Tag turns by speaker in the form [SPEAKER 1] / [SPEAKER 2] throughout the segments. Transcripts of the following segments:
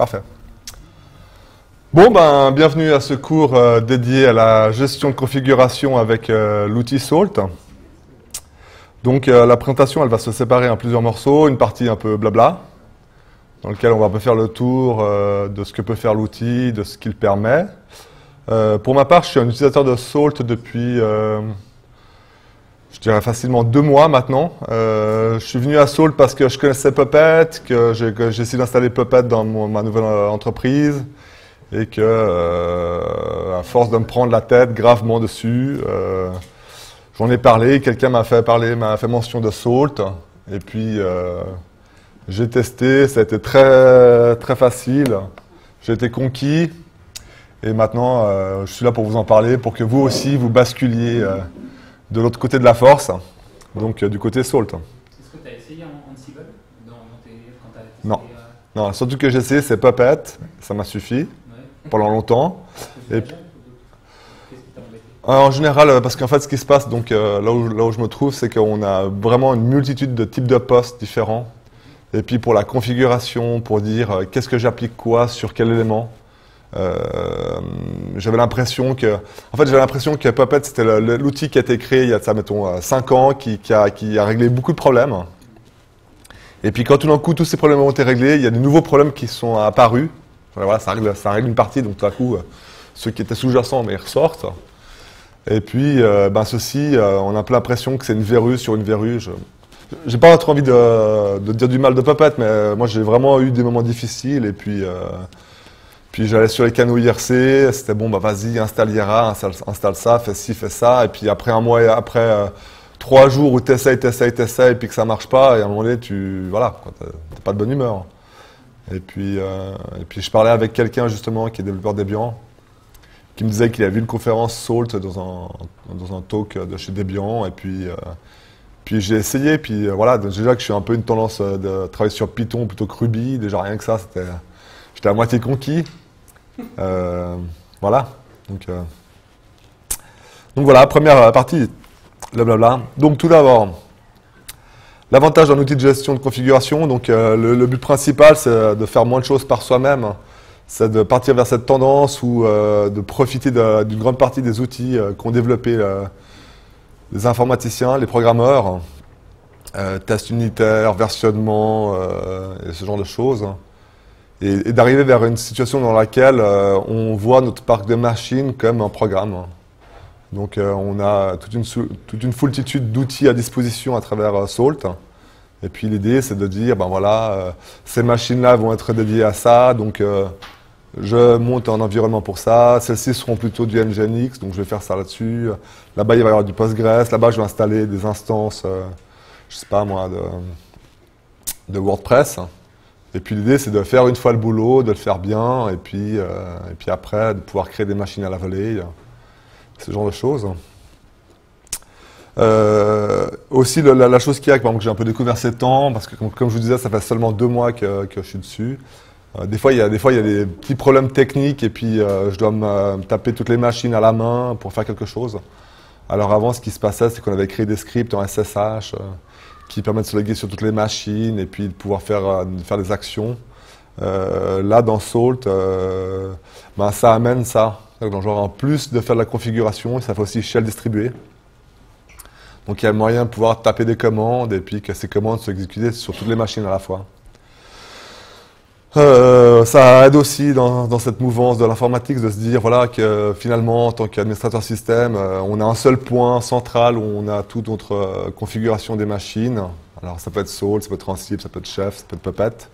[SPEAKER 1] parfait. Bon, ben, bienvenue à ce cours euh, dédié à la gestion de configuration avec euh, l'outil Salt. Donc, euh, la présentation, elle va se séparer en plusieurs morceaux. Une partie un peu blabla, dans lequel on va peu faire le tour de ce que peut faire l'outil, de ce qu'il permet. pour ma part, je suis un utilisateur de Salt depuis, je dirais facilement deux mois maintenant. je suis venu à Salt parce que je connaissais Puppet, que j'ai essayé d'installer Puppet dans ma nouvelle entreprise et que, euh, à force de me prendre la tête gravement dessus, euh, j'en ai parlé, quelqu'un m'a fait parler, m'a fait mention de Salt, et puis euh, j'ai testé, ça a été très, très facile, j'ai été conquis, et maintenant je suis là pour vous en parler, pour que vous aussi vous basculiez de l'autre côté de la force, donc du côté Salt.
[SPEAKER 2] Est-ce que tu as essayé en Ansible dans, tes, quand as
[SPEAKER 1] testé, Non. Non, surtout que j'ai essayé, c'est Puppet, ça m'a suffi pendant longtemps. Et, en général, euh, parce qu'en fait, ce qui se passe, donc euh, là, où, là où je me trouve, c'est qu'on a vraiment une multitude de types de postes différents. Et puis pour la configuration, pour dire euh, qu'est-ce que j'applique quoi sur quel élément, j'avais l'impression que, en fait, j'avais l'impression que Puppet c'était l'outil qui a été créé il y a mettons, 5 ans, qui, a, réglé beaucoup de problèmes. Et puis quand tout d'un coup tous ces problèmes ont été réglés, il y a de nouveaux problèmes qui sont apparus voilà, ça règle, une partie, donc tout à coup, euh, ceux qui étaient sous-jacents, mais ils ressortent. Et puis, euh, ben, ceci, euh, on a peu l'impression que c'est une verrue sur une verrue. Je n'ai pas trop envie de, dire du mal de Puppet, mais moi j'ai vraiment eu des moments difficiles. Et puis, puis j'allais sur les canaux IRC, c'était bon, bah vas-y, installe IRA, installe, ça, fais ci, fais ça. Et puis après un mois, après trois jours où tu essayes, tu essayes, tu essayes, et puis que ça marche pas, et à un moment donné, tu. Voilà, tu n'as pas de bonne humeur. Et puis, euh, et puis je parlais avec quelqu'un justement qui est développeur Debian, qui me disait qu'il avait vu une conférence Salt dans un, dans un talk de chez Debian. Et puis, euh, puis j'ai essayé. Puis euh, voilà, déjà que je suis un peu une tendance de travailler sur Python plutôt que Ruby. Déjà rien que ça, c'était, j'étais à moitié conquis. voilà. Donc, donc voilà, première partie. Blablabla. Donc tout d'abord. L'avantage d'un outil de gestion de configuration, donc euh, le, but principal, c'est de faire moins de choses par soi-même. C'est de partir vers cette tendance ou euh, de profiter d'une grande partie des outils euh, qu'ont développé les informaticiens, les programmeurs, tests unitaires, versionnement et ce genre de choses. Et, d'arriver vers une situation dans laquelle on voit notre parc de machines comme un programme. Donc euh, on a toute une, toute une foultitude d'outils à disposition à travers euh, Salt. Et puis l'idée, c'est de dire, ben voilà, euh, ces machines-là vont être dédiées à ça, donc je monte un environnement pour ça. Celles-ci seront plutôt du Nginx, donc je vais faire ça là-dessus. Là-bas, il va y avoir du Postgres. Là-bas, je vais installer des instances, je sais pas moi, de, de WordPress. Et puis l'idée, c'est de faire une fois le boulot, de le faire bien, et puis, et puis après, de pouvoir créer des machines à la volée ce genre de choses. Euh, aussi, la, chose qui a, que j'ai un peu découvert ces temps, parce que comme, je vous disais, ça fait seulement deux mois que, je suis dessus. Euh, des fois, il y a des fois, il y a des petits problèmes techniques et puis euh, je dois me, taper toutes les machines à la main pour faire quelque chose. Alors avant, ce qui se passait, c'est qu'on avait créé des scripts en SSH qui permettent de se loguer sur toutes les machines et puis de pouvoir faire, faire des actions. là, dans Salt, ben, ça amène ça. Donc, genre, en plus de faire de la configuration, ça fait aussi shell distribué. Donc, il y a moyen de pouvoir taper des commandes et puis que ces commandes soient exécutées sur toutes les machines à la fois. Euh, ça aide aussi dans, cette mouvance de l'informatique de se dire voilà que finalement en tant qu'administrateur système, euh, on a un seul point central où on a toute notre euh, configuration des machines. Alors ça peut être Salt, ça peut être Ansible, ça peut être Chef, ça peut être Puppet.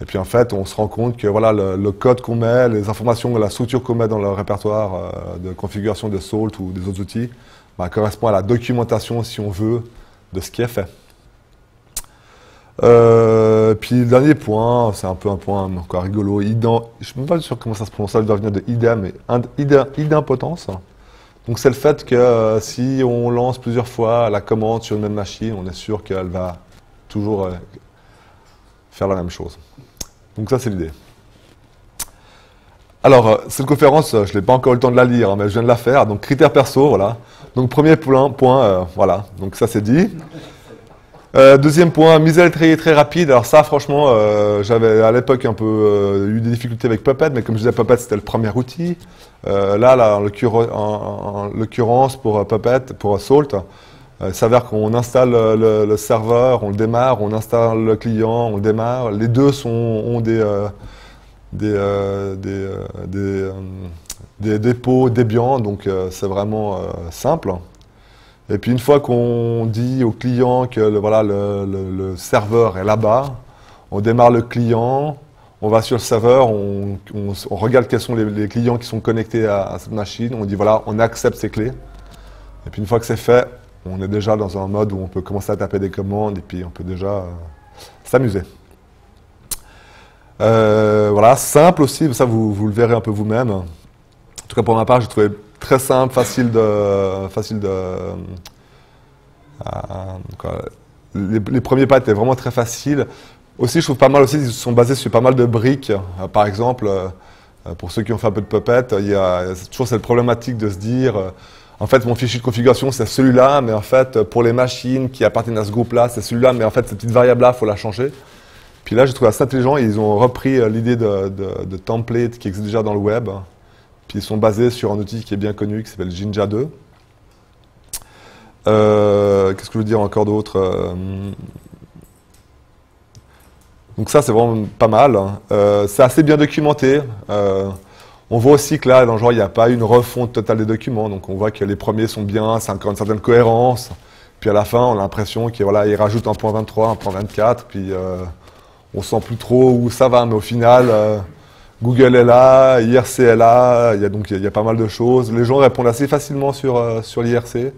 [SPEAKER 1] Et puis en fait, on se rend compte que voilà, le, code qu'on met, les informations, la structure qu'on met dans le répertoire euh, de configuration de Salt ou des autres outils, bah, correspond à la documentation, si on veut, de ce qui est fait. Euh, puis le dernier point, c'est un peu un point encore rigolo. je ne suis même pas sûr comment ça se prononce, ça doit venir de idem, mais idempotence. Donc c'est le fait que euh, si on lance plusieurs fois la commande sur une même machine, on est sûr qu'elle va toujours faire la même chose. Donc ça, c'est l'idée. Alors, euh, cette conférence, euh, je n'ai pas encore eu le temps de la lire, hein, mais je viens de la faire. Donc, critères perso, voilà. Donc, premier point, euh, voilà. Donc, ça, c'est dit. Euh, deuxième point, mise à l'étrier très rapide. Alors ça, franchement, euh, j'avais à l'époque un peu euh, eu des difficultés avec Puppet, mais comme je disais, Puppet c'était le premier outil. Là, en l'occurrence, en- en l'occurrence, pour Puppet, pour Salt, il s'avère qu'on installe le, serveur, on le démarre, on installe le client, on le démarre. Les deux ont des, des, dépôts Debian, donc c'est vraiment simple. Et puis une fois qu'on dit au client que le, voilà, le, serveur est là-bas, on démarre le client, on va sur le serveur, on, regarde quels sont les, clients qui sont connectés à, à cette machine, on dit voilà, on accepte ces clés. Et puis une fois que c'est fait, on est déjà dans un mode où on peut commencer à taper des commandes et puis on peut déjà euh, s'amuser. Euh, voilà, simple aussi, ça vous, vous le verrez un peu vous-même. En tout cas pour ma part, j'ai trouvé très simple, facile de, facile de, euh. Les, premiers pas étaient vraiment très faciles. Aussi, je trouve pas mal aussi, ils sont basés sur pas mal de briques. Euh, par exemple, euh, pour ceux qui ont fait un peu de Puppet, il y a toujours cette problématique de se dire, en fait, mon fichier de configuration, c'est celui-là, mais en fait, pour les machines qui appartiennent à ce groupe-là, c'est celui-là, mais en fait, cette petite variable-là, il faut la changer. Puis là, j'ai trouvé assez intelligent, ils ont repris l'idée de, de template qui existe déjà dans le web, puis ils sont basés sur un outil qui est bien connu, qui s'appelle Jinja 2. Euh, Qu'est-ce que je veux dire encore d'autre Euh, Donc ça, c'est vraiment pas mal. hein. Euh, c'est assez bien documenté. On voit aussi que là, dans le genre, il n'y a pas une refonte totale des documents. Donc on voit que les premiers sont bien, c'est encore une certaine cohérence. Puis à la fin, on a l'impression qu'ils voilà, rajoutent un point 23, un point 24. Puis on sent plus trop où ça va. Mais au final, Google est là, IRC est là. Il y a a pas mal de choses. Les gens répondent assez facilement sur, euh, l'IRC.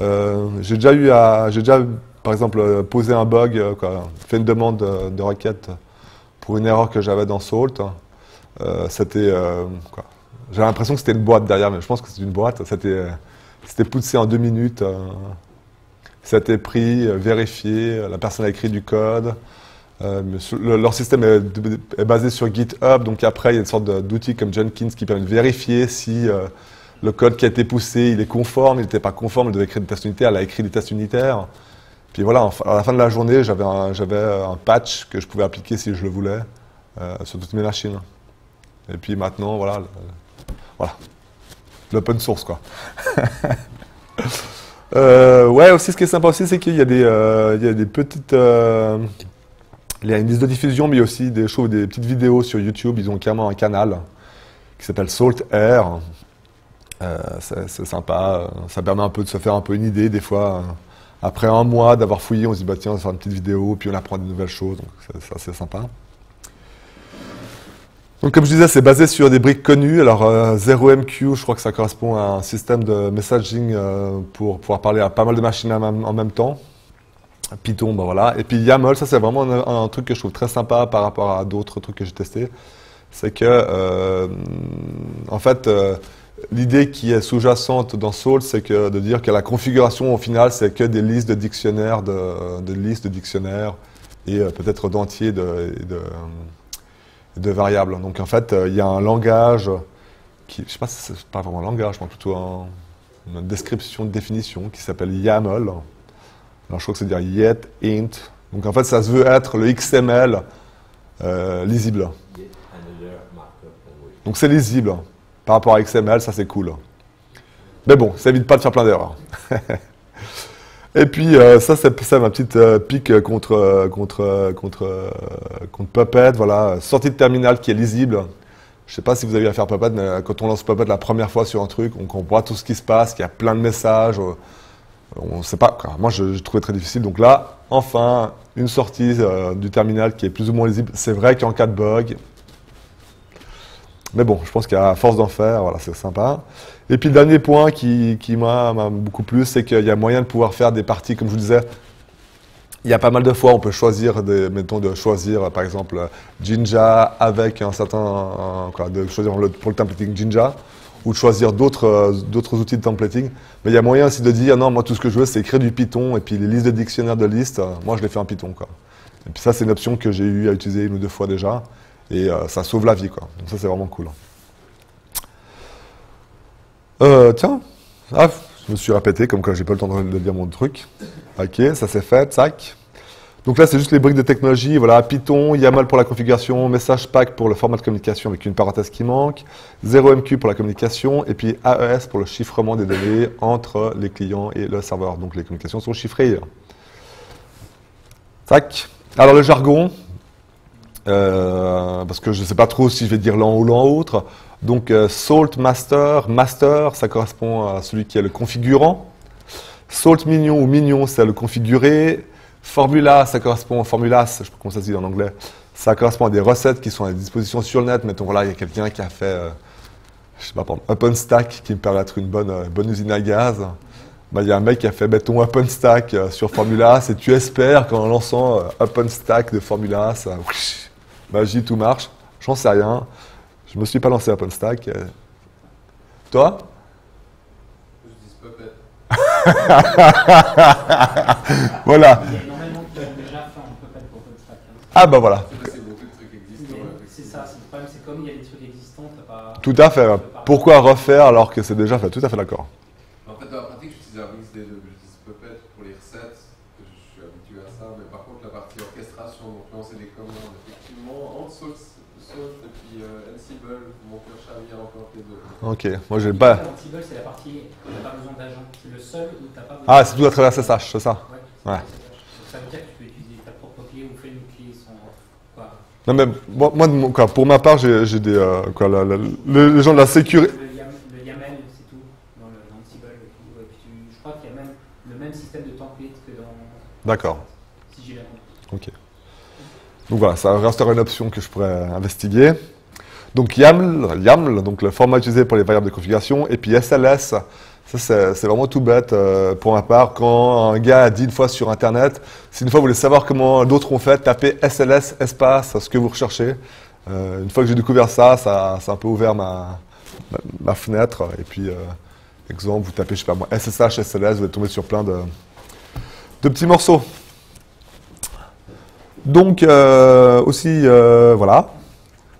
[SPEAKER 1] Euh, j'ai déjà eu j'ai déjà, par exemple, euh, posé un bug, fait une demande de, requête pour une erreur que j'avais dans Salt. J'avais l'impression que c'était une boîte derrière, mais je pense que c'est une boîte. C'était, c'était poussé en deux minutes. euh, c'était pris, vérifié, la personne a écrit du code. Euh, leur système est, basé sur GitHub, donc après il y a une sorte d'outil comme Jenkins qui permet de vérifier si euh, le code qui a été poussé, il est conforme, il n'était pas conforme, elle devait écrire des tests unitaires, elle a écrit des tests unitaires. Puis voilà, à la fin de la journée, j'avais un, j'avais un patch que je pouvais appliquer si je le voulais euh, sur toutes mes machines. Et puis maintenant, voilà, voilà, l'open source quoi. Euh, ouais, aussi ce qui est sympa aussi, c'est qu'il y a des, euh, il y a des petites, euh, il y a une liste de diffusion, mais aussi des choses, des petites vidéos sur YouTube. Ils ont carrément un canal qui s'appelle Salt Air. Euh, c'est sympa, euh, ça permet un peu de se faire un peu une idée des fois. euh, après un mois d'avoir fouillé, on se dit bah tiens, on va faire une petite vidéo, puis on apprend des nouvelles choses, donc c'est assez sympa. Donc comme je disais, c'est basé sur des briques connues. Alors euh, 0MQ, je crois que ça correspond à un système de messaging euh, pour pouvoir parler à pas mal de machines en même temps. Python, ben voilà. Et puis YAML, ça c'est vraiment un, truc que je trouve très sympa par rapport à d'autres trucs que j'ai testés. C'est que, euh, en fait, euh, l'idée qui est sous-jacente dans Salt, c'est que de dire que la configuration au final, c'est que des listes de dictionnaires, de, listes de dictionnaires et euh, peut-être d'entiers de, de, variables. Donc en fait, il y a un langage qui, je sais pas si c'est pas vraiment un langage, mais plutôt un- une description de définition qui s'appelle YAML. Alors je crois que c'est dire yet, int. Donc en fait, ça veut être le XML euh, lisible. Donc c'est lisible. Par rapport à XML, ça c'est cool. Mais bon, ça évite pas de faire plein d'erreurs. Et puis euh, ça, c'est ma petite euh, pique contre, contre, contre, contre Puppet. Voilà, sortie de terminal qui est lisible. Je sais pas si vous avez à faire Puppet, mais quand on lance Puppet la première fois sur un truc, on comprend tout ce qui se passe, qu'il y a plein de messages. On ne sait pas. Moi, je, je trouvais très difficile. Donc là, enfin, une sortie euh, du terminal qui est plus ou moins lisible. C'est vrai qu'en cas de bug, mais bon, je pense qu'à force d'en faire, voilà, c'est sympa. Et puis le dernier point qui, m'a beaucoup plu, c'est qu'il y a moyen de pouvoir faire des parties, comme je vous disais, il y a pas mal de fois, on peut choisir, des, mettons, de choisir, par exemple, Jinja avec un certain, quoi, de choisir pour le templating Jinja, ou de choisir d'autres euh, d'autres outils de templating. Mais il y a moyen aussi de dire, non, moi tout ce que je veux, c'est écrire du Python, et puis les listes de dictionnaires de listes, euh, moi je les fais en Python. Quoi. Et puis ça, c'est une option que j'ai eu à utiliser une ou deux fois déjà, et euh, ça sauve la vie. Quoi. Donc ça, c'est vraiment cool. Tiens, ah, je me suis répété, comme quoi j'ai pas le temps de, de dire mon truc. Ok, ça c'est fait, tac. Donc là, c'est juste les briques de technologie. Voilà, Python, YAML pour la configuration, message pack pour le format de communication avec une parenthèse qui manque, 0MQ pour la communication, et puis AES pour le chiffrement des données entre les clients et le serveur. Donc les communications sont chiffrées. Tac. Alors le jargon, euh, parce que je ne sais pas trop si je vais dire l'un ou l'autre. Donc euh, Salt Master, Master, ça correspond à celui qui est le configurant. Salt Mignon ou Mignon, c'est le configuré. Formula, ça correspond, Formulas, je sais pas comment ça se dit en anglais, ça correspond à des recettes qui sont à disposition sur le net. Mettons, voilà, il y a quelqu'un qui a fait, euh, je sais pas, OpenStack qui me permet d'être une bonne, euh, bonne usine à gaz. Bah, il y a un mec qui a fait, mettons, OpenStack euh, sur Formulas et tu espères qu'en lançant OpenStack de Formulas, magie, tout marche. J'en sais rien. Je me suis pas lancé OpenStack. Toi? Voilà.
[SPEAKER 2] Il y a énormément qui ont déjà fait un Puppet pour OpenStack. hein.
[SPEAKER 1] Ah bah voilà.
[SPEAKER 3] C'est
[SPEAKER 2] ça, c'est le problème, c'est comme il y a des trucs existants, t'as pas.
[SPEAKER 1] Tout à fait. Pourquoi refaire alors que c'est déjà fait? Tout à fait d'accord.
[SPEAKER 3] En fait, dans la pratique, j'utilise un mix des deux. J'utilise Puppet pour les recettes, que je suis habitué à ça, mais par contre, la partie orchestration, donc lancer des commandes, effectivement, entre Salt, Salt et puis euh, Ansible, mon cœur chavire encore les deux.
[SPEAKER 1] Ok. Moi j'ai pas.
[SPEAKER 2] Ansible, c'est la partie où t'as pas besoin d'agent. C'est le seul où t'as pas besoin
[SPEAKER 1] Ah, c'est tout à travers SSH, c'est ça?
[SPEAKER 2] Ouais.
[SPEAKER 1] Ouais.
[SPEAKER 2] Donc ça veut dire que tu peux utiliser ta propre clé ou faire une clé sans. Quoi.
[SPEAKER 1] Non mais moi, moi, mon- quoi, pour ma part, j'ai des euh, quoi, la- la- le- les gens de la sécurité.
[SPEAKER 2] Le, YAM, le YAML, c'est tout. Dans le dans Ansible et tout. Et puis tu- je crois qu'il y a même le même système de template que dans.
[SPEAKER 1] D'accord.
[SPEAKER 2] Si j'ai bien compris.
[SPEAKER 1] Ok. Donc voilà, ça restera une option que je pourrais investiguer. Donc YAML, YAML, donc le format utilisé pour les variables de configuration, et puis SLS, ça c'est vraiment tout bête euh, pour ma part. Quand un gars a dit une fois sur Internet, si une fois vous voulez savoir comment d'autres ont fait, tapez SLS espace ce que vous recherchez. Euh, une fois que j'ai découvert ça, ça, ça a un peu ouvert ma, ma, fenêtre. Et puis, euh, exemple, vous tapez, je sais pas moi, SSH, SLS, vous allez tomber sur plein de, de petits morceaux. Donc aussi, voilà.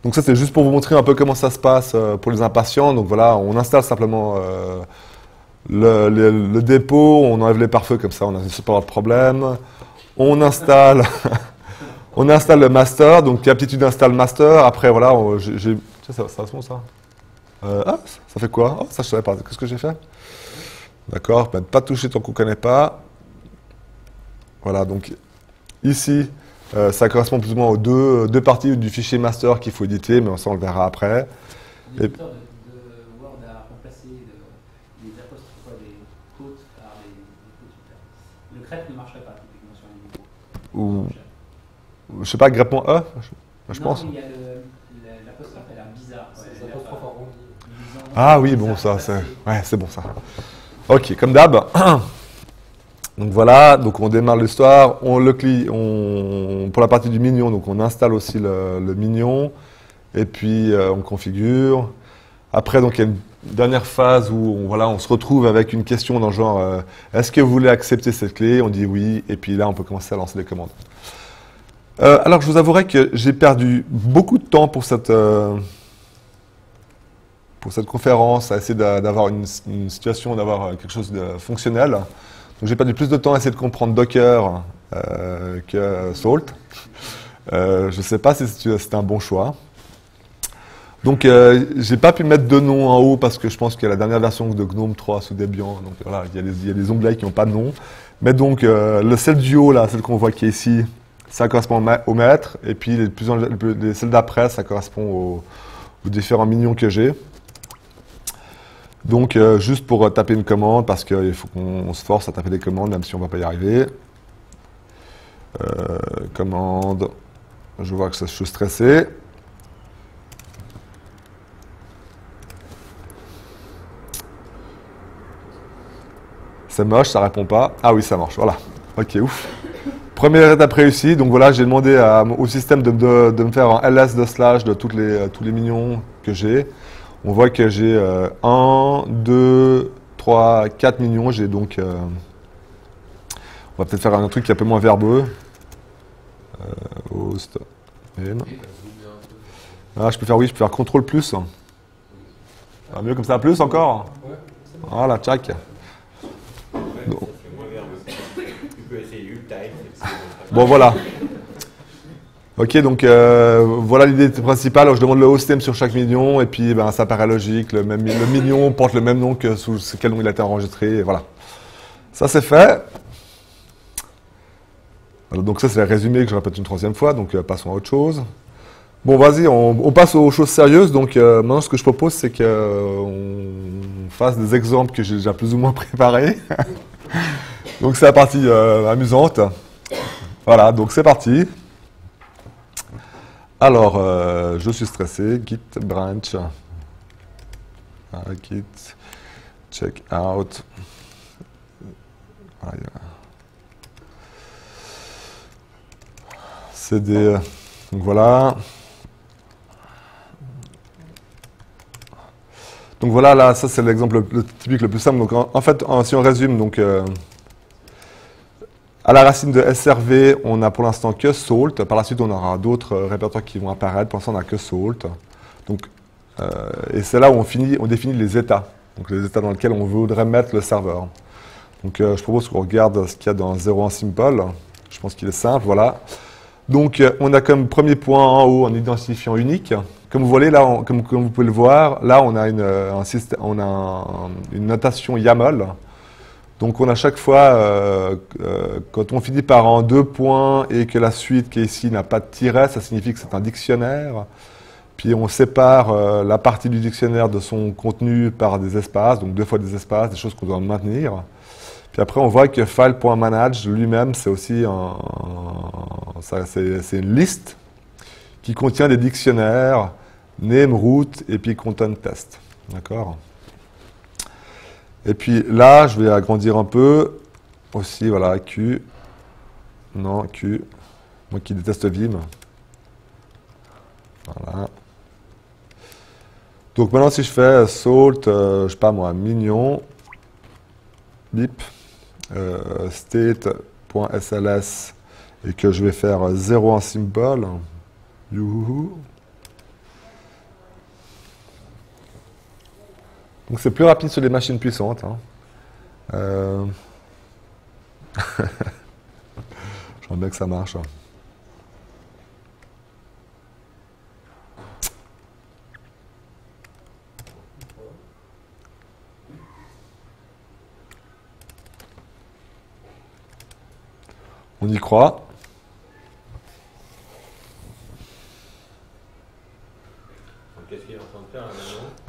[SPEAKER 1] Donc ça c'est juste pour vous montrer un peu comment ça se passe pour les impatients. Donc voilà, on installe simplement le, le- le dépôt, on enlève les pare-feux comme ça, on n'a pas de problème. On installe, on installe le master, donc aptitude install master. Après voilà, j'ai, ça, ça, c'est bon ça. Euh, ah, ça fait quoi? Oh, ça je savais pas. Qu'est-ce que j'ai fait? D'accord, ben, pas toucher tant qu'on connaît pas. Voilà, donc ici, euh, ça correspond plus ou moins aux deux, deux parties du fichier master qu'il faut éditer, mais ça on le verra après. Et-
[SPEAKER 2] L'éditeur de, de Word a remplacé de- des apostrophes, quoi, des côtes par des, des côtes super. Le crête ne marcherait pas typiquement sur un niveau.
[SPEAKER 1] Ou, je sais pas, grep.e, je, je
[SPEAKER 2] non,
[SPEAKER 1] pense.
[SPEAKER 2] il y a l'apostrophe, elle a bizarre. a.
[SPEAKER 1] Ah oui, bon, ça, c'est, ouais, c'est bon ça. Ok, comme d'hab. Donc voilà, donc on démarre l'histoire, on le clie, on, pour la partie du mignon, donc on installe aussi le, le mignon, et puis euh, on configure. Après, donc il y a une dernière phase où on, voilà, on se retrouve avec une question dans le genre euh, est-ce que vous voulez accepter cette clé? On dit oui, et puis là on peut commencer à lancer les commandes. Euh, alors je vous avouerai que j'ai perdu beaucoup de temps pour cette, euh, conférence, à essayer d'a- d'avoir une, situation, d'avoir quelque chose de fonctionnel. Donc j'ai perdu plus de temps à essayer de comprendre Docker que Salt. Je ne sais pas si c'est un bon choix. Donc euh, j'ai pas pu mettre de nom en haut parce que je pense qu'il y a la dernière version de GNOME 3 sous Debian. Donc voilà, il y a des, il onglets qui n'ont pas de nom. Mais donc euh, le celle du haut là, celle qu'on voit qui est ici, ça correspond au maître. Et puis les, plus celles d'après, ça correspond aux, différents mignons que j'ai. Donc, euh, juste pour euh, taper une commande, parce qu'il faut qu'on on se force à taper des commandes, même si on ne va pas y arriver. Commande. Je vois que ça, je suis stressé. C'est moche, ça répond pas. Ah oui, ça marche, voilà. Ok, ouf. Première étape réussie. Donc voilà, j'ai demandé à- au système de, de- de me faire un ls de slash de toutes les, tous les mignons que j'ai. On voit que j'ai 1, 2, 3, 4 millions. J'ai donc. euh, on va peut-être faire un truc qui est un peu moins verbeux. Euh, host.
[SPEAKER 3] peu.
[SPEAKER 1] Ah, je peux faire oui, je peux faire CTRL plus. Ah, mieux comme ça, plus encore? Voilà, tchac.
[SPEAKER 4] Bon,
[SPEAKER 1] voilà. Ok, donc euh, voilà l'idée principale. Alors, je demande le hostname sur chaque million, et puis ben, ça paraît logique. Le, même, le million porte le même nom que sous quel nom il a été enregistré. Et voilà. Ça, c'est fait. Alors, donc ça, c'est le résumé que je répète une troisième fois. Donc, euh, passons à autre chose. Bon, vas-y, on, passe aux choses sérieuses. Donc, euh, maintenant, ce que je propose, c'est qu'on fasse des exemples que j'ai déjà plus ou moins préparés. Donc, c'est la partie amusante. Voilà, donc c'est parti. Alors, euh, je suis stressé. Git branch. Git check out. CD. Donc voilà. Donc voilà, là, ça c'est l'exemple le, typique le plus simple. Donc en, fait, si on résume, donc euh, à la racine de SRV, on n'a pour l'instant que salt. Par la suite, on aura d'autres euh, répertoires qui vont apparaître. Pour l'instant, on n'a que salt. Donc, euh, et c'est là où on, finit, on définit les états. Donc les états dans lesquels on voudrait mettre le serveur. Donc je propose qu'on regarde ce qu'il y a dans 01 Simple. Je pense qu'il est simple, voilà. Donc on a comme premier point en haut un identifiant unique. Comme vous pouvez le voir, là on a une, un a une notation YAML. Donc on a chaque fois, euh, euh, quand on finit par en deux points et que la suite qui est ici n'a pas de tiret, ça signifie que c'est un dictionnaire. Puis on sépare euh, la partie du dictionnaire de son contenu par des espaces, donc deux fois des espaces, des choses qu'on doit maintenir. Puis après on voit que file.manage lui-même c'est aussi un, une liste qui contient des dictionnaires, name, root et puis content test. D'accord? Et puis là, je vais agrandir un peu. Aussi, voilà, Q. Non, Q. Moi qui déteste Vim. Voilà. Donc maintenant, si je fais salt, euh, je sais pas moi, mignon, bip, euh, state.sls, et que je vais faire 0 en symbole, youhou, Donc c'est plus rapide sur les machines puissantes. Hein. Euh... J'aimerais bien que ça marche. Hein. On y croit.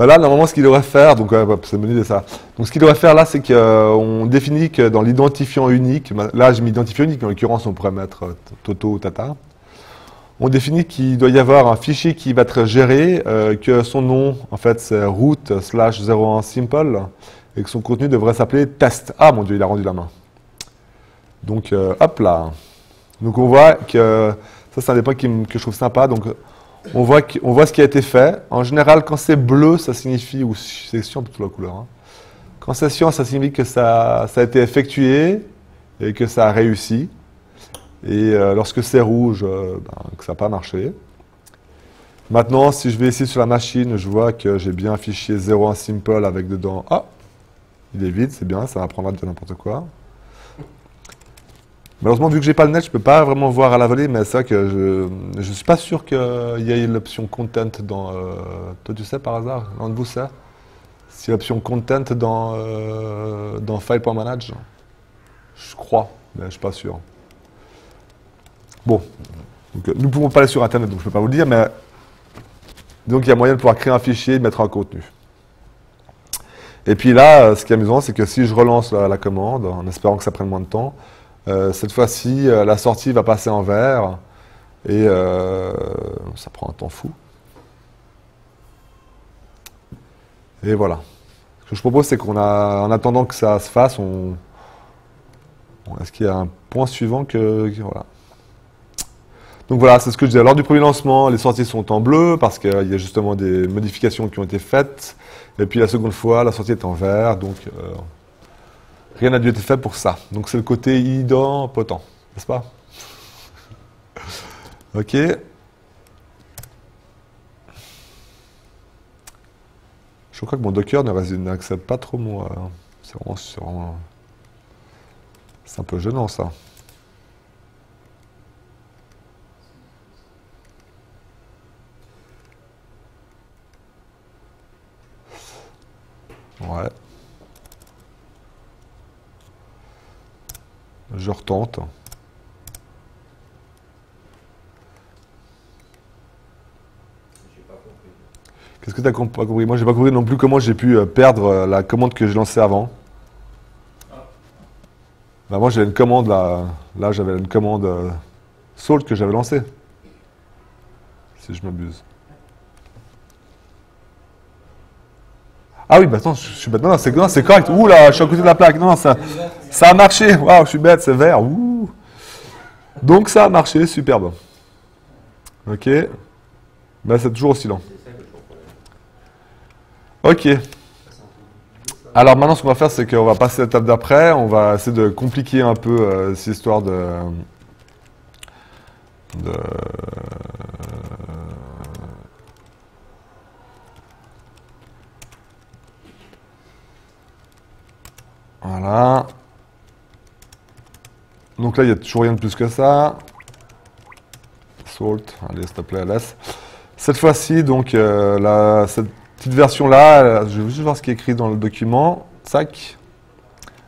[SPEAKER 1] Bah là, normalement, ce qu'il devrait faire, donc c'est une idée ça. Donc ce qu'il devrait faire là, c'est qu'on définit que dans l'identifiant unique, là je m'identifiant unique, mais en l'occurrence on pourrait mettre euh, Toto ou Tata. On définit qu'il doit y avoir un fichier qui va être géré, euh, que son nom, en fait, c'est root slash 01 simple, et que son contenu devrait s'appeler test. Ah mon dieu, il a rendu la main. Donc euh, hop là. Donc on voit que ça c'est un des points que je trouve sympa. Donc on voit, ce qui a été fait. En général, quand c'est bleu, ça signifie, ou c'est chiant toute la couleur, hein. quand c'est chiant, ça signifie que ça, a été effectué et que ça a réussi. Et euh, lorsque c'est rouge, euh, ben, que ça n'a pas marché. Maintenant, si je vais ici sur la machine, je vois que j'ai bien un fichier 01 simple avec dedans. Ah, il est vide, c'est bien, ça apprendra de n'importe quoi. Malheureusement, vu que j'ai pas le net, je peux pas vraiment voir à la volée, mais c'est vrai que je ne suis pas sûr qu'il y ait l'option content dans. Euh, toi, tu sais par hasard L'un de vous sait Si l'option content dans, euh, file.manage Je crois, mais je suis pas sûr. Bon, donc, nous ne pouvons pas aller sur Internet, donc je peux pas vous le dire, mais donc il y a moyen de pouvoir créer un fichier et de mettre un contenu. Et puis là, ce qui est amusant, c'est que si je relance la commande, en espérant que ça prenne moins de temps, euh, cette fois-ci, euh, la sortie va passer en vert et euh, ça prend un temps fou. Et voilà. Ce que je propose, c'est qu'on a, en attendant que ça se fasse, on, est-ce qu'il y a un point suivant que, voilà. Donc voilà, c'est ce que je disais. Lors du premier lancement, les sorties sont en bleu parce qu'il y a justement des modifications qui ont été faites. Et puis la seconde fois, la sortie est en vert. Donc Rien n'a dû être fait pour ça. Donc c'est le côté idempotent, n'est-ce pas? Ok. Je crois que mon Docker n'accepte pas trop moi. Hein. c'est vraiment. C'est un peu gênant ça. Ouais. Je retente. Qu'est-ce que tu as pas compris? Moi, j'ai pas compris non plus comment j'ai pu euh, perdre euh, la commande que j'ai lancée avant. Bah, moi, j'avais une commande là. Là, j'avais une commande euh, Salt que j'avais lancée. Si je m'abuse. Ah oui, bah attends, je suis. Non, non, c'est correct. Ouh là, je suis à côté de la plaque. Non, non, ça, ça a marché. Waouh, je suis bête, c'est vert. Donc ça a marché, superbe. Ok. Bah c'est toujours aussi lent. Ok. Alors maintenant, ce qu'on va faire, c'est qu'on va passer à l'étape d'après. On va essayer de compliquer un peu euh, cette histoire de- Voilà. Donc là, il n'y a toujours rien de plus que ça. Salt, allez, s'il te plaît, laisse. Cette fois-ci, donc, euh, la- cette petite version-là, euh, je vais juste voir ce qui est écrit dans le document. Tac.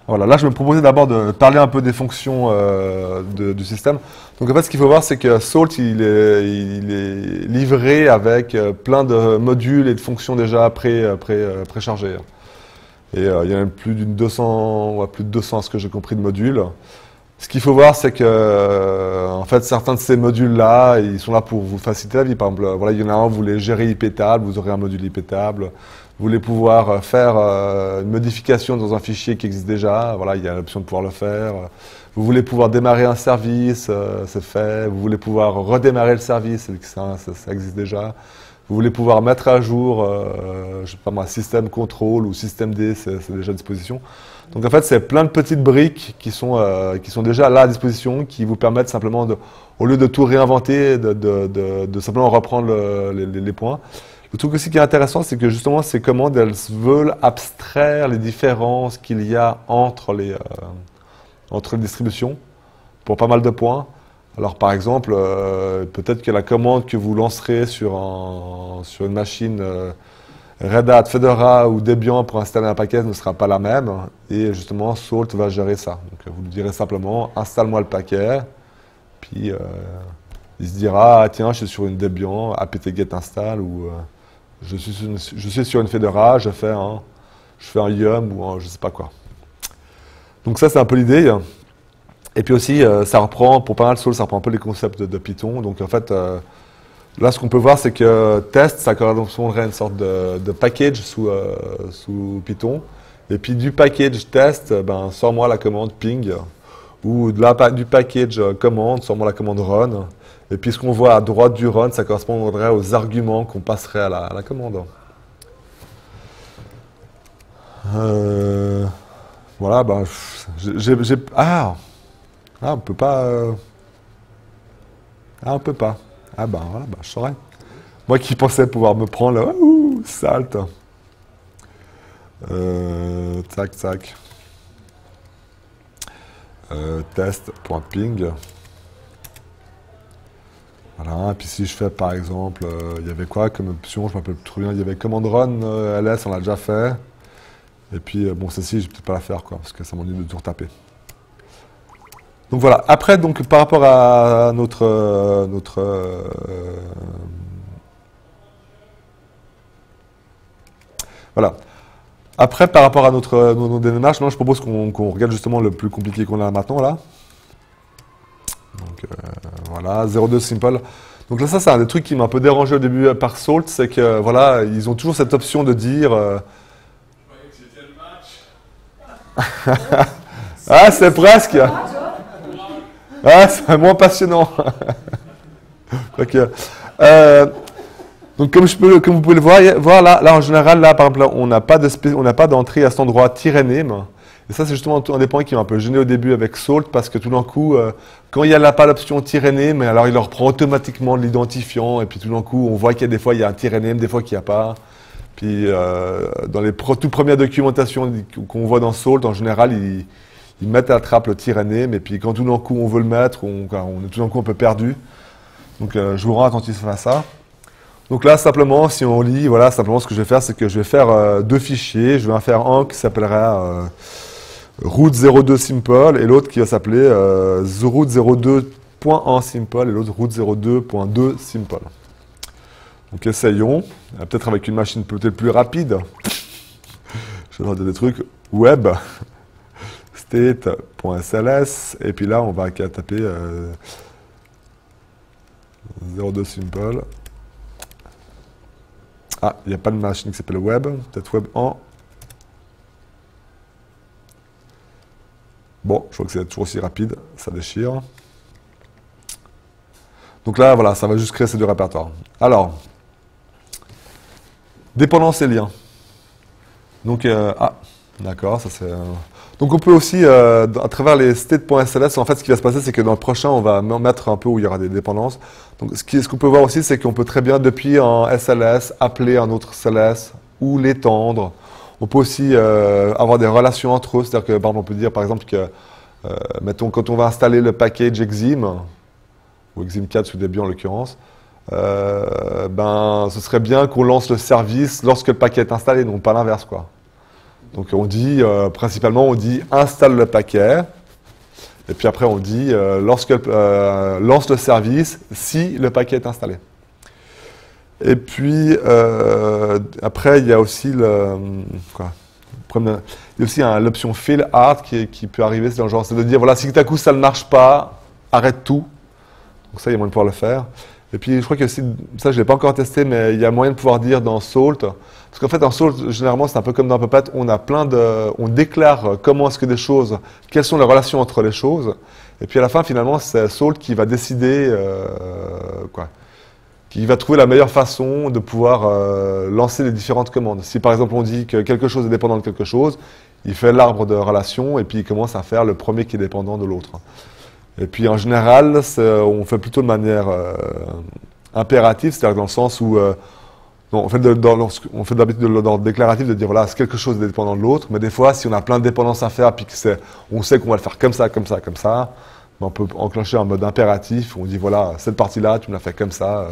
[SPEAKER 1] Voilà, là, je me proposais d'abord de parler un peu des fonctions euh, du système. Donc, en fait, ce qu'il faut voir, c'est que Salt, il est, livré avec plein de modules et de fonctions déjà pré, pré, préchargées. Et il y en a plus d'une 200, ouais, plus de 200 à ce que j'ai compris de modules. Ce qu'il faut voir, c'est que euh, en fait, certains de ces modules-là, ils sont là pour vous faciliter la vie. Par exemple, voilà, il y en a un, vous voulez gérer IP-table, vous aurez un module IP-table. Vous voulez pouvoir euh, faire euh, une modification dans un fichier qui existe déjà, voilà, il y a l'option de pouvoir le faire. Vous voulez pouvoir démarrer un service, c'est fait. Vous voulez pouvoir redémarrer le service, ça, ça- existe déjà. Vous voulez pouvoir mettre à jour, je sais pas moi, système contrôle ou système D, c'est déjà à disposition. Donc en fait, c'est plein de petites briques qui sont, euh, qui sont déjà là à disposition, qui vous permettent simplement, de, au lieu de tout réinventer, de, de- de- simplement reprendre le- les, points. Le truc aussi qui est intéressant, c'est que justement, ces commandes, elles veulent abstraire les différences qu'il y a entre les, euh, entre les distributions pour pas mal de points. Alors par exemple, euh, peut-être que la commande que vous lancerez sur, un- sur une machine Red Hat, Fedora ou Debian pour installer un paquet ne sera pas la même. Et justement, Salt va gérer ça. Donc vous lui direz simplement, installe-moi le paquet. Puis euh, il se dira, ah, tiens, je suis sur une Debian, apt-get install ou euh, je, suis sur une, je suis sur une Fedora, je fais un, je fais un yum ou je sais pas quoi. Donc ça, c'est un peu l'idée. Et puis aussi, euh, ça reprend, pour pas mal de Soul, ça reprend un peu les concepts de, de Python. Donc en fait, là, ce qu'on peut voir, c'est que test, ça correspondrait à une sorte de, package sous, euh, sous Python. Et puis du package test, ben, sors-moi la commande ping. Ou du package euh, commande, sors-moi la commande run. Et puis ce qu'on voit à droite du run, ça correspondrait aux arguments qu'on passerait à la, commande. Euh, voilà, ben, j'ai- Ah ah, on peut pas. Ah, on peut pas. Ah, ben voilà, ben, je saurais. Moi qui pensais pouvoir me prendre là, ouh, salte. Euh, tac, tac. Euh, test.ping. Voilà, et puis si je fais par exemple, euh, il y avait quoi comme option, je rappelle plus il y avait command run euh, ls, on l'a déjà fait. Et puis, bon, celle-ci, je vais peut-être pas la faire, quoi, parce que ça m'ennuie de tout retaper. Donc voilà. Après, donc par rapport à notre euh, notre euh, voilà. Après, par rapport à notre euh, nos, nos démarches, non, je propose qu'on qu'on regarde justement le plus compliqué qu'on a maintenant là. Donc euh, voilà, 02 simple. Donc là, ça, c'est un des trucs qui m'a un peu dérangé au début par Salt, c'est que voilà, ils ont toujours cette option de dire. euh, ah, c'est presque. Ah, c'est moins passionnant. Euh, donc comme, vous pouvez le voir, là, en général, là, par exemple, on n'a pas d'entrée à cet endroit tiret name. Et ça, c'est justement un des points qui m'a un peu gêné au début avec Salt, parce que tout d'un coup, euh, quand il n'y a pas l'option tiret name, alors il leur prend automatiquement l'identifiant, et puis tout d'un coup, on voit qu'il y a des fois il y a un tiret name, des fois qu'il n'y a pas. Puis euh, dans les pro- toutes premières documentations qu'on voit dans Salt, en général, ils, ils mettent à la trappe le name, et puis quand tout d'un coup on veut le mettre, on, on est tout d'un coup un peu perdu. Donc euh, je vous rends attentif à ça. Donc là, simplement, si on lit, voilà, simplement ce que je vais faire, c'est que je vais faire euh, deux fichiers. Je vais en faire un qui s'appellera euh, route02 simple et l'autre qui va s'appeler euh, route02.1 simple et l'autre route02.2 simple. Donc essayons, peut-être avec une machine peut-être plus rapide. je vais des trucs web state.sls et puis là on va taper 02 simple. Ah, il n'y a pas de machine qui s'appelle web, peut-être web en. Bon, je vois que c'est toujours aussi rapide, ça déchire. Donc là, voilà, ça va juste créer ces deux répertoires. Alors, dépendance et liens. Donc, euh, ah, d'accord, ça c'est... Donc on peut aussi, euh, à travers les state.sls, en fait ce qui va se passer, c'est que dans le prochain, on va mettre un peu où il y aura des dépendances. Donc ce qu'on peut voir aussi, c'est qu'on peut très bien, depuis un SLS, appeler un autre SLS ou l'étendre. On peut aussi euh, avoir des relations entre eux, c'est-à-dire que, on peut dire par exemple que, euh, mettons, quand on va installer le package Exim, ou Exim 4 sous Debian en l'occurrence, ben, ce serait bien qu'on lance le service lorsque le paquet est installé, non pas l'inverse, quoi. Donc on dit, euh, principalement, on dit installe le paquet. Et puis après, on dit euh, lorsque, euh, lance le service si le paquet est installé. Et puis, après, il y a aussi le, il y a aussi l'option fail hard qui, peut arriver, c'est genre, c'est de dire, voilà, si tout à coup ça ne marche pas, arrête tout. Donc ça, il y a pouvoir le faire. Et puis, je crois que ça, je ne l'ai pas encore testé, mais il y a moyen de pouvoir dire dans Salt, parce qu'en fait, en Salt, généralement, c'est un peu comme dans Puppet, on a plein de, on déclare comment est-ce que des choses, quelles sont les relations entre les choses, et puis à la fin, finalement, c'est Salt qui va décider, euh, quoi, qui va trouver la meilleure façon de pouvoir euh, lancer les différentes commandes. Si par exemple on dit que quelque chose est dépendant de quelque chose, il fait l'arbre de relation et puis il commence à faire le premier qui est dépendant de l'autre. Et puis en général, on fait plutôt de manière euh, impérative, c'est-à-dire dans le sens où on fait, d'habitude de l'ordre déclaratif de dire voilà, c'est quelque chose dépendant de l'autre, mais des fois, si on a plein de dépendances à faire, puis on sait qu'on va le faire comme ça, comme ça, comme ça, ben, on peut enclencher un mode impératif, on dit voilà, cette partie-là, tu me l'as fait comme ça, euh,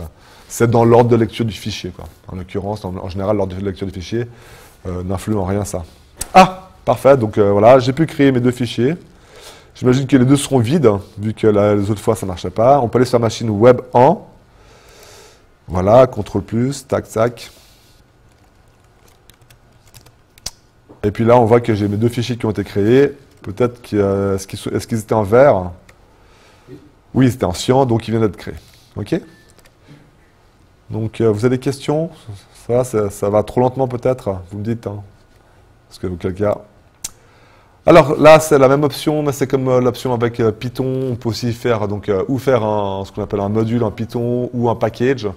[SPEAKER 1] c'est dans l'ordre de lecture du fichier. En l'occurrence, en, général, l'ordre de lecture du fichier euh, n'influe en rien ça. Ah, parfait, donc euh, voilà, j'ai pu créer mes deux fichiers. J'imagine que les deux seront vides, vu que les autres fois ça ne marchait pas. On peut aller sur la machine web en. Voilà, CTRL plus, tac, tac. Et puis là, on voit que j'ai mes deux fichiers qui ont été créés. Peut-être est-ce qu'ils étaient en vert? Oui, c'était en cyan, donc ils viennent d'être créés. OK Donc, euh, vous avez des questions? Ça, ça, va trop lentement peut-être? Vous me dites. Hein Parce que auquel cas... Alors là, c'est la même option, mais c'est comme euh, l'option avec euh, Python. On peut aussi faire, donc, ou faire ce qu'on appelle un module en Python ou un package.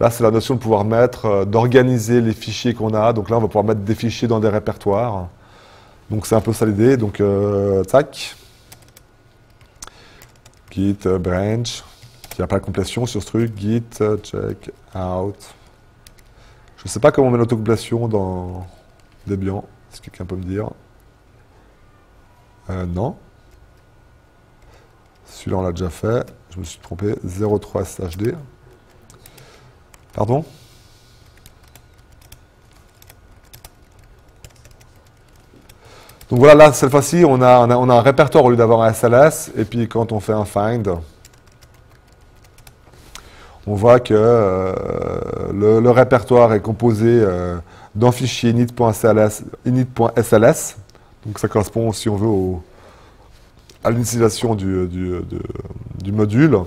[SPEAKER 1] Là, c'est la notion de pouvoir mettre, euh, d'organiser les fichiers qu'on a. Donc là, on va pouvoir mettre des fichiers dans des répertoires. Donc c'est un peu ça l'idée. Donc, euh, tac. Git euh, branch. Il n'y a pas de complétion sur ce truc. Git check out. Je ne sais pas comment on met l'autocomplétion dans Debian. Est-ce que quelqu'un peut me dire Non. Celui-là, on l'a déjà fait. Je me suis trompé. 03 SHD. Pardon? Donc voilà, là, cette fois-ci, on a, on, a, un répertoire au lieu d'avoir un SLS. Et puis quand on fait un find, on voit que euh, le, répertoire est composé euh, d'un fichier init.sls. Donc ça correspond, si on veut, à l'initialisation du, du module.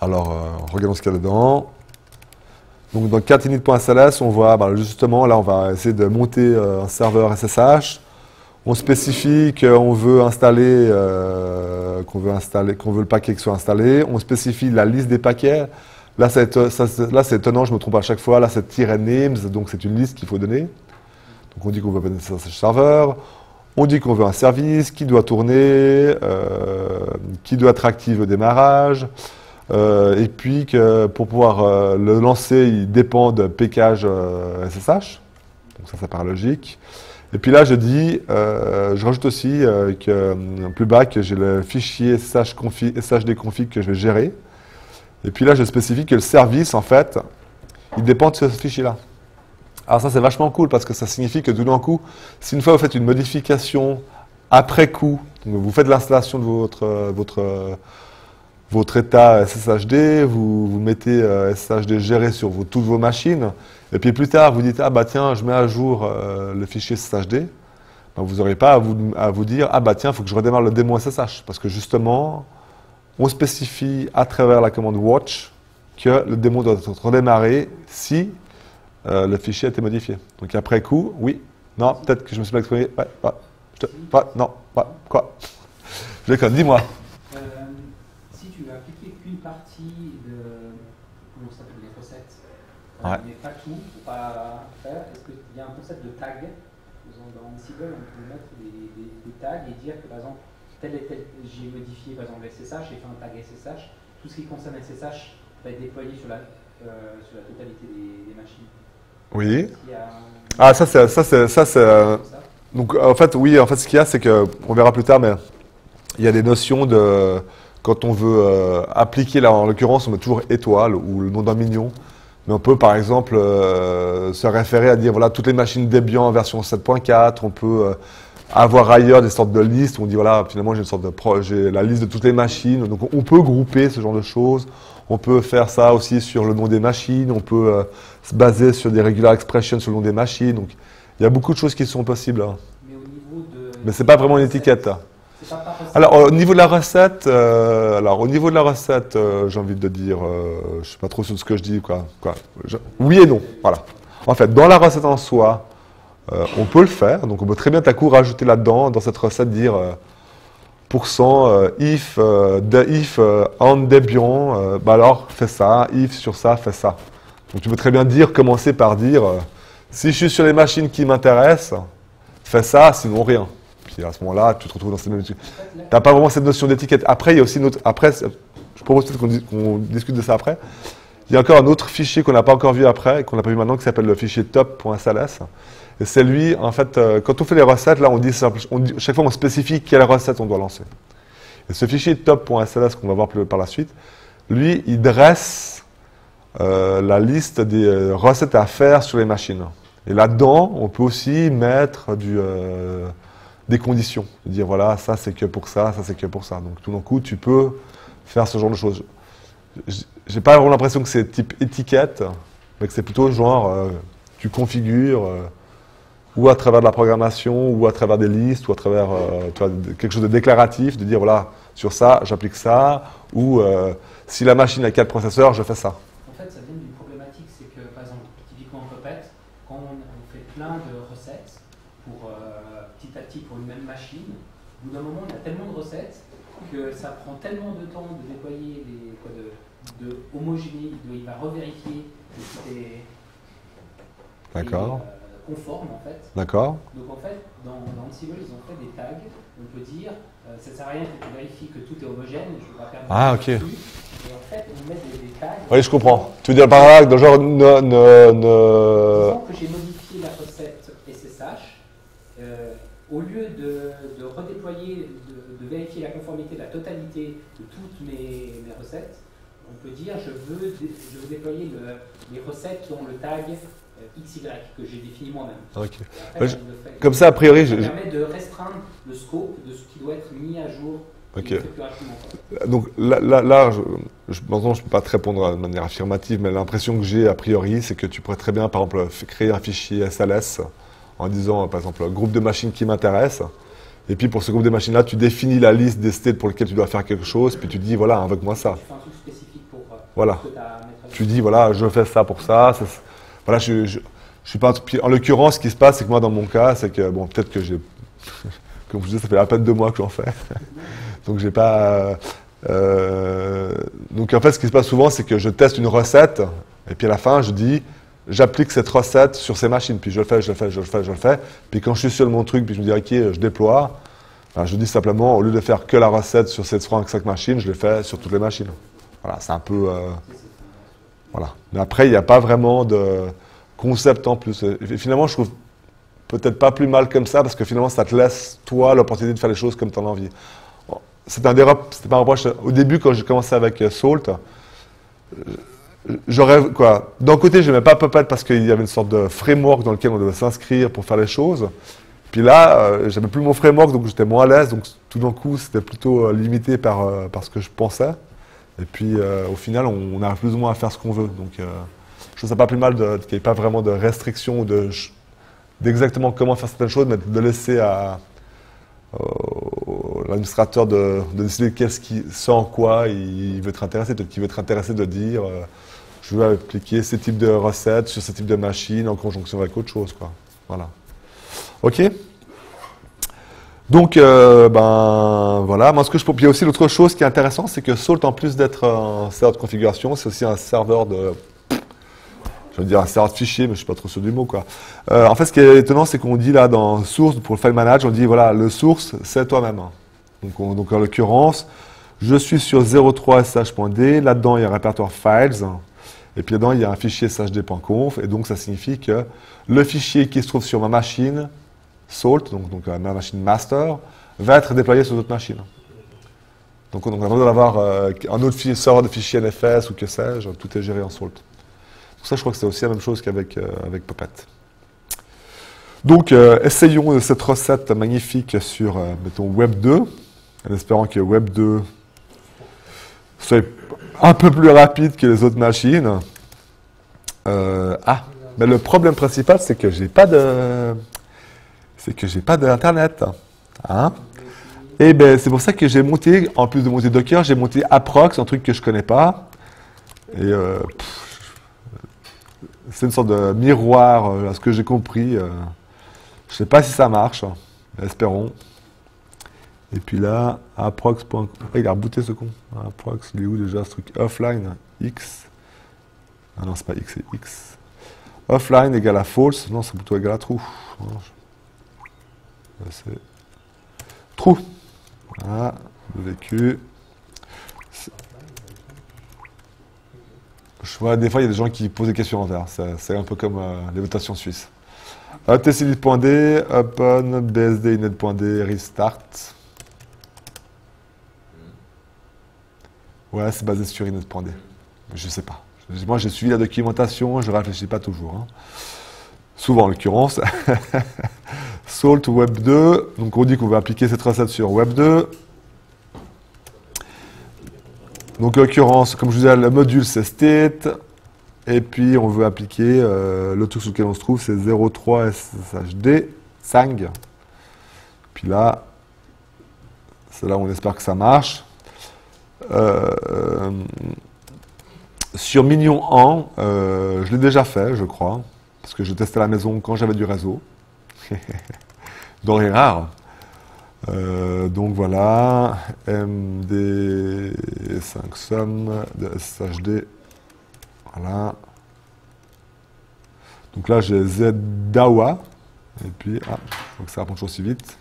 [SPEAKER 1] Alors, euh, regardons ce qu'il y a dedans. Donc, dans 4init.sls, on voit bah, justement, là, on va essayer de monter euh, un serveur SSH. On spécifie qu'on veut installer, euh, qu'on veut installer, qu'on veut le paquet qui soit installé. On spécifie la liste des paquets. Là, c'est étonnant, je me trompe à chaque fois. Là, c'est names, donc c'est une liste qu'il faut donner. Donc, on dit qu'on veut un SSH serveur. On dit qu'on veut un service qui doit tourner, qui doit être actif au démarrage. Euh, et puis que pour pouvoir euh, le lancer, il dépend de package SSH. Euh, Donc ça, ça paraît logique. Et puis là, je dis, je rajoute aussi que plus bas que j'ai le fichier SSH config, SSHD config que je vais gérer. Et puis là, je spécifie que le service, en fait, il dépend de ce fichier-là. Alors ça, c'est vachement cool parce que ça signifie que tout d'un coup, si une fois vous faites une modification après coup, vous faites l'installation de votre, votre, votre état SSHD, vous, vous mettez euh, SSHD géré sur toutes vos machines, et puis plus tard, vous dites, ah bah tiens, je mets à jour euh, le fichier SSHD, ben, vous n'aurez pas à vous, à vous, dire, ah bah tiens, il faut que je redémarre le démo SSH, parce que justement, on spécifie à travers la commande watch que le démo doit être redémarré si euh, le fichier a été modifié. Donc après coup, oui, non, peut-être que je me suis pas exprimé, ouais, ouais, je te, ouais non, ouais, quoi? Je déconne, dis-moi.
[SPEAKER 2] Euh, si tu veux appliquer qu'une partie de, comment ça s'appelle, les recettes, euh,
[SPEAKER 1] Ouais.
[SPEAKER 2] mais pas tout, faut pas faire, est-ce qu'il y a un concept de tag Dans Ansible, on peut mettre des, des- des tags et dire que par exemple, tel et tel, j'ai modifié par exemple le SSH, j'ai fait un tag SSH, tout ce qui concerne SSH va être déployé sur la, sur la totalité des, des machines.
[SPEAKER 1] Oui. Ah, ça, c'est, ça, ça, euh. Donc en fait, oui, en fait, ce qu'il y a, c'est que, on verra plus tard, mais il y a des notions de, quand on veut euh, appliquer, là en l'occurrence, on met toujours étoile ou le nom d'un mignon, mais on peut par exemple euh, se référer à dire, voilà, toutes les machines Debian version 7.4, on peut avoir ailleurs des sortes de listes où on dit, voilà, finalement j'ai une sorte de la liste de toutes les machines, donc on peut grouper ce genre de choses. On peut faire ça aussi sur le nom des machines, on peut se baser sur des regular expressions nom des machines. Donc, il y a beaucoup de choses qui sont possibles. hein.
[SPEAKER 2] Mais au niveau de.
[SPEAKER 1] Mais c'est pas vraiment une étiquette. hein.
[SPEAKER 2] Pas.
[SPEAKER 1] Alors au niveau de la recette, euh, alors au niveau de la recette, euh, j'ai envie de dire, euh, je sais pas trop sur ce que je dis, quoi. quoi. Je- oui et non, voilà. En fait, dans la recette en soi, euh, on peut le faire. Donc on peut très bien à coup rajouter là-dedans, dans cette recette, dire pourcent if de, if en Debian, euh, bah alors fais ça, if sur ça, fais ça. Donc tu peux très bien dire, commencer par dire, euh, si je suis sur les machines qui m'intéressent, fais ça, sinon rien. Puis à ce moment-là, tu te retrouves dans
[SPEAKER 2] En fait, là,
[SPEAKER 1] T'as pas vraiment cette notion d'étiquette. Après, il y a aussi une autre. Après, je propose peut-être qu'on dis- qu'on discute de ça après. Il y a encore un autre fichier qu'on n'a pas encore vu après, qu'on n'a pas vu maintenant, qui s'appelle le fichier top.sls. Et c'est lui, en fait, euh, quand on fait les recettes, là, on dit, simple- on dit- chaque fois, on spécifie quelle recette on doit lancer. Et ce fichier top.sls qu'on va voir par la suite, lui, il dresse euh, la liste des euh, recettes à faire sur les machines. Et là-dedans, on peut aussi mettre euh, des conditions. Dire voilà, ça c'est que pour ça, ça c'est que pour ça. Donc tout d'un coup, tu peux faire ce genre de choses. J'ai pas vraiment l'impression que c'est type étiquette, mais que c'est plutôt genre tu configures ou à travers de la programmation, ou à travers des listes, ou à travers quelque chose de déclaratif, de dire voilà, sur ça, j'applique ça, ou si la machine a quatre processeurs, je fais ça.
[SPEAKER 2] En fait, ça vient d'une problématique, c'est que, par exemple, typiquement en Puppet, quand on, on fait plein de recettes pour euh, petit à petit pour une même machine, au bout d'un moment, on a tellement de recettes que ça prend tellement de temps de déployer des quoi, de, de homogénéiser, il va revérifier que tout est,
[SPEAKER 1] D'accord
[SPEAKER 2] est, euh, conforme en fait.
[SPEAKER 1] D'accord
[SPEAKER 2] Donc en fait, dans, dans Ansible, ils ont fait des tags. On peut dire, euh, ça sert à rien que tu vérifies que tout est homogène. Je vais de
[SPEAKER 1] Ah, ok.
[SPEAKER 2] dessus. Et en fait, on met des, des tags.
[SPEAKER 1] Oui, je comprends. Tu veux dire par là, genre, ne, ne, ne-
[SPEAKER 2] Disons que j'ai modifié la recette SSH, euh, au lieu de, de redéployer, vérifier la conformité de la totalité de toutes mes, mes recettes, on peut dire je veux, dé- je veux déployer le- les recettes qui ont le tag euh, XY que j'ai défini moi-même.
[SPEAKER 1] Comme ça, a priori,
[SPEAKER 2] ça
[SPEAKER 1] je-
[SPEAKER 2] permet de restreindre le scope de ce qui doit être mis à jour.
[SPEAKER 1] Donc là, là, là, je, je, maintenant, je ne peux pas te répondre de manière affirmative, mais l'impression que j'ai a priori, c'est que tu pourrais très bien, par exemple, créer un fichier SLS en disant, par exemple, groupe de machines qui m'intéresse. Et puis pour ce groupe de machines-là, tu définis la liste des states pour lesquels tu dois faire quelque chose, puis tu dis, voilà, invoque-moi ça.
[SPEAKER 2] Tu fais un truc spécifique pour euh,
[SPEAKER 1] Voilà.
[SPEAKER 2] que tu
[SPEAKER 1] dis, voilà, je fais ça pour ça. voilà, je, je, je suis pas. En l'occurrence, ce qui se passe, c'est que moi, dans mon cas, c'est que, bon, peut-être que j'ai. Comme je disais, ça fait à peine deux mois que j'en fais. Donc, j'ai pas. euh, donc, en fait, ce qui se passe souvent, c'est que je teste une recette, et puis à la fin, je dis, j'applique cette recette sur ces machines, puis je le fais, je le fais, je le fais, je le fais. Puis quand je suis sur mon truc, puis je me dis, ok, je déploie, ben, je dis simplement, au lieu de faire que la recette sur ces 5 machines, je le fais sur toutes les machines. Voilà, c'est un peu. euh, voilà. Mais après, il n'y a pas vraiment de concept en plus. Et finalement, je trouve peut-être pas plus mal comme ça, parce que finalement, ça te laisse, toi, l'opportunité de faire les choses comme tu en as envie. C'est un des c'était reproche. Au début, quand j'ai commencé avec euh, Salt, D'un côté, je n'aimais pas Puppet parce qu'il y avait une sorte de framework dans lequel on devait s'inscrire pour faire les choses. Puis là, euh, j'avais plus mon framework, donc j'étais moins à l'aise. Donc tout d'un coup, c'était plutôt euh, limité par, euh, ce que je pensais. Et puis au final, on, arrive plus ou moins à faire ce qu'on veut. Donc je trouve ça pas plus mal qu'il n'y ait pas vraiment de restrictions de d'exactement comment faire certaines choses, mais de laisser à l'administrateur de, décider qu'est-ce qui, sans quoi il veut être intéressé. Peut-être qu'il veut être intéressé de dire je veux appliquer ce type de recettes sur ce type de machine en conjonction avec autre chose. Quoi. Voilà. Ok? Donc, euh, ben voilà. Moi, ce que je Puis il y a aussi l'autre chose qui est intéressant, c'est que Salt, en plus d'être un serveur de configuration, c'est aussi un serveur de. Je veux dire un serveur de fichiers, mais je ne suis pas trop sûr du mot, quoi. Euh, en fait, ce qui est étonnant, c'est qu'on dit là dans source, pour le file manager, on dit voilà, le source, c'est toi-même. Donc, donc, en l'occurrence, je suis sur 03sh.d. Là-dedans, il y a un répertoire files. Et puis là-dedans, il y a un fichier sd.conf. Et donc, ça signifie que le fichier qui se trouve sur ma machine Salt, donc, donc ma machine master, va être déployée sur d'autres machines. Donc, on a besoin d'avoir euh, un autre serveur de fichiers NFS ou que sais-je, tout est géré en Salt. Donc ça, je crois que c'est aussi la même chose qu'avec euh, avec Puppet. Donc, euh, essayons cette recette magnifique sur, mettons, Web 2, en espérant que Web 2 soit un peu plus rapide que les autres machines. ah, mais le problème principal, c'est que j'ai pas de c'est que j'ai pas d'internet. Hein et ben c'est pour ça que j'ai monté, en plus de monter Docker, j'ai monté Aprox, un truc que je connais pas. Et euh, c'est une sorte de miroir euh, à ce que j'ai compris. Je euh. je sais pas si ça marche, espérons. Et puis là, Aprox. il a rebooté ce con. Aprox, il est où déjà ce truc? Offline, X. Ah non, c'est pas X, c'est X. Offline égale à false. Non, c'est plutôt égal à true. C'est trou. Voilà, le vécu. Je vois des fois, il y a des gens qui posent des questions en. C'est un peu comme euh, les votations suisses. tclit.d, open, bsd restart. Ouais, c'est basé sur init.d. Je sais pas. Moi, j'ai suivi la documentation, je ne réfléchis pas toujours. Hein. Souvent, en l'occurrence. Salt Web 2. Donc on dit qu'on va appliquer cette recette sur Web 2. Donc en l'occurrence, comme je vous disais, le module c'est state. Et puis on veut appliquer euh, le truc sur lequel on se trouve, c'est 03 SSHD Sang. Puis là, c'est là où on espère que ça marche. Euh, sur Minion 1, euh, je l'ai déjà fait, je crois, parce que je testais la maison quand j'avais du réseau. Denrées rares. Euh, donc voilà, MD 5 somme de SHD. Voilà. Donc là j'ai Z DAWA. Et puis, ah, donc ça répond aussi vite.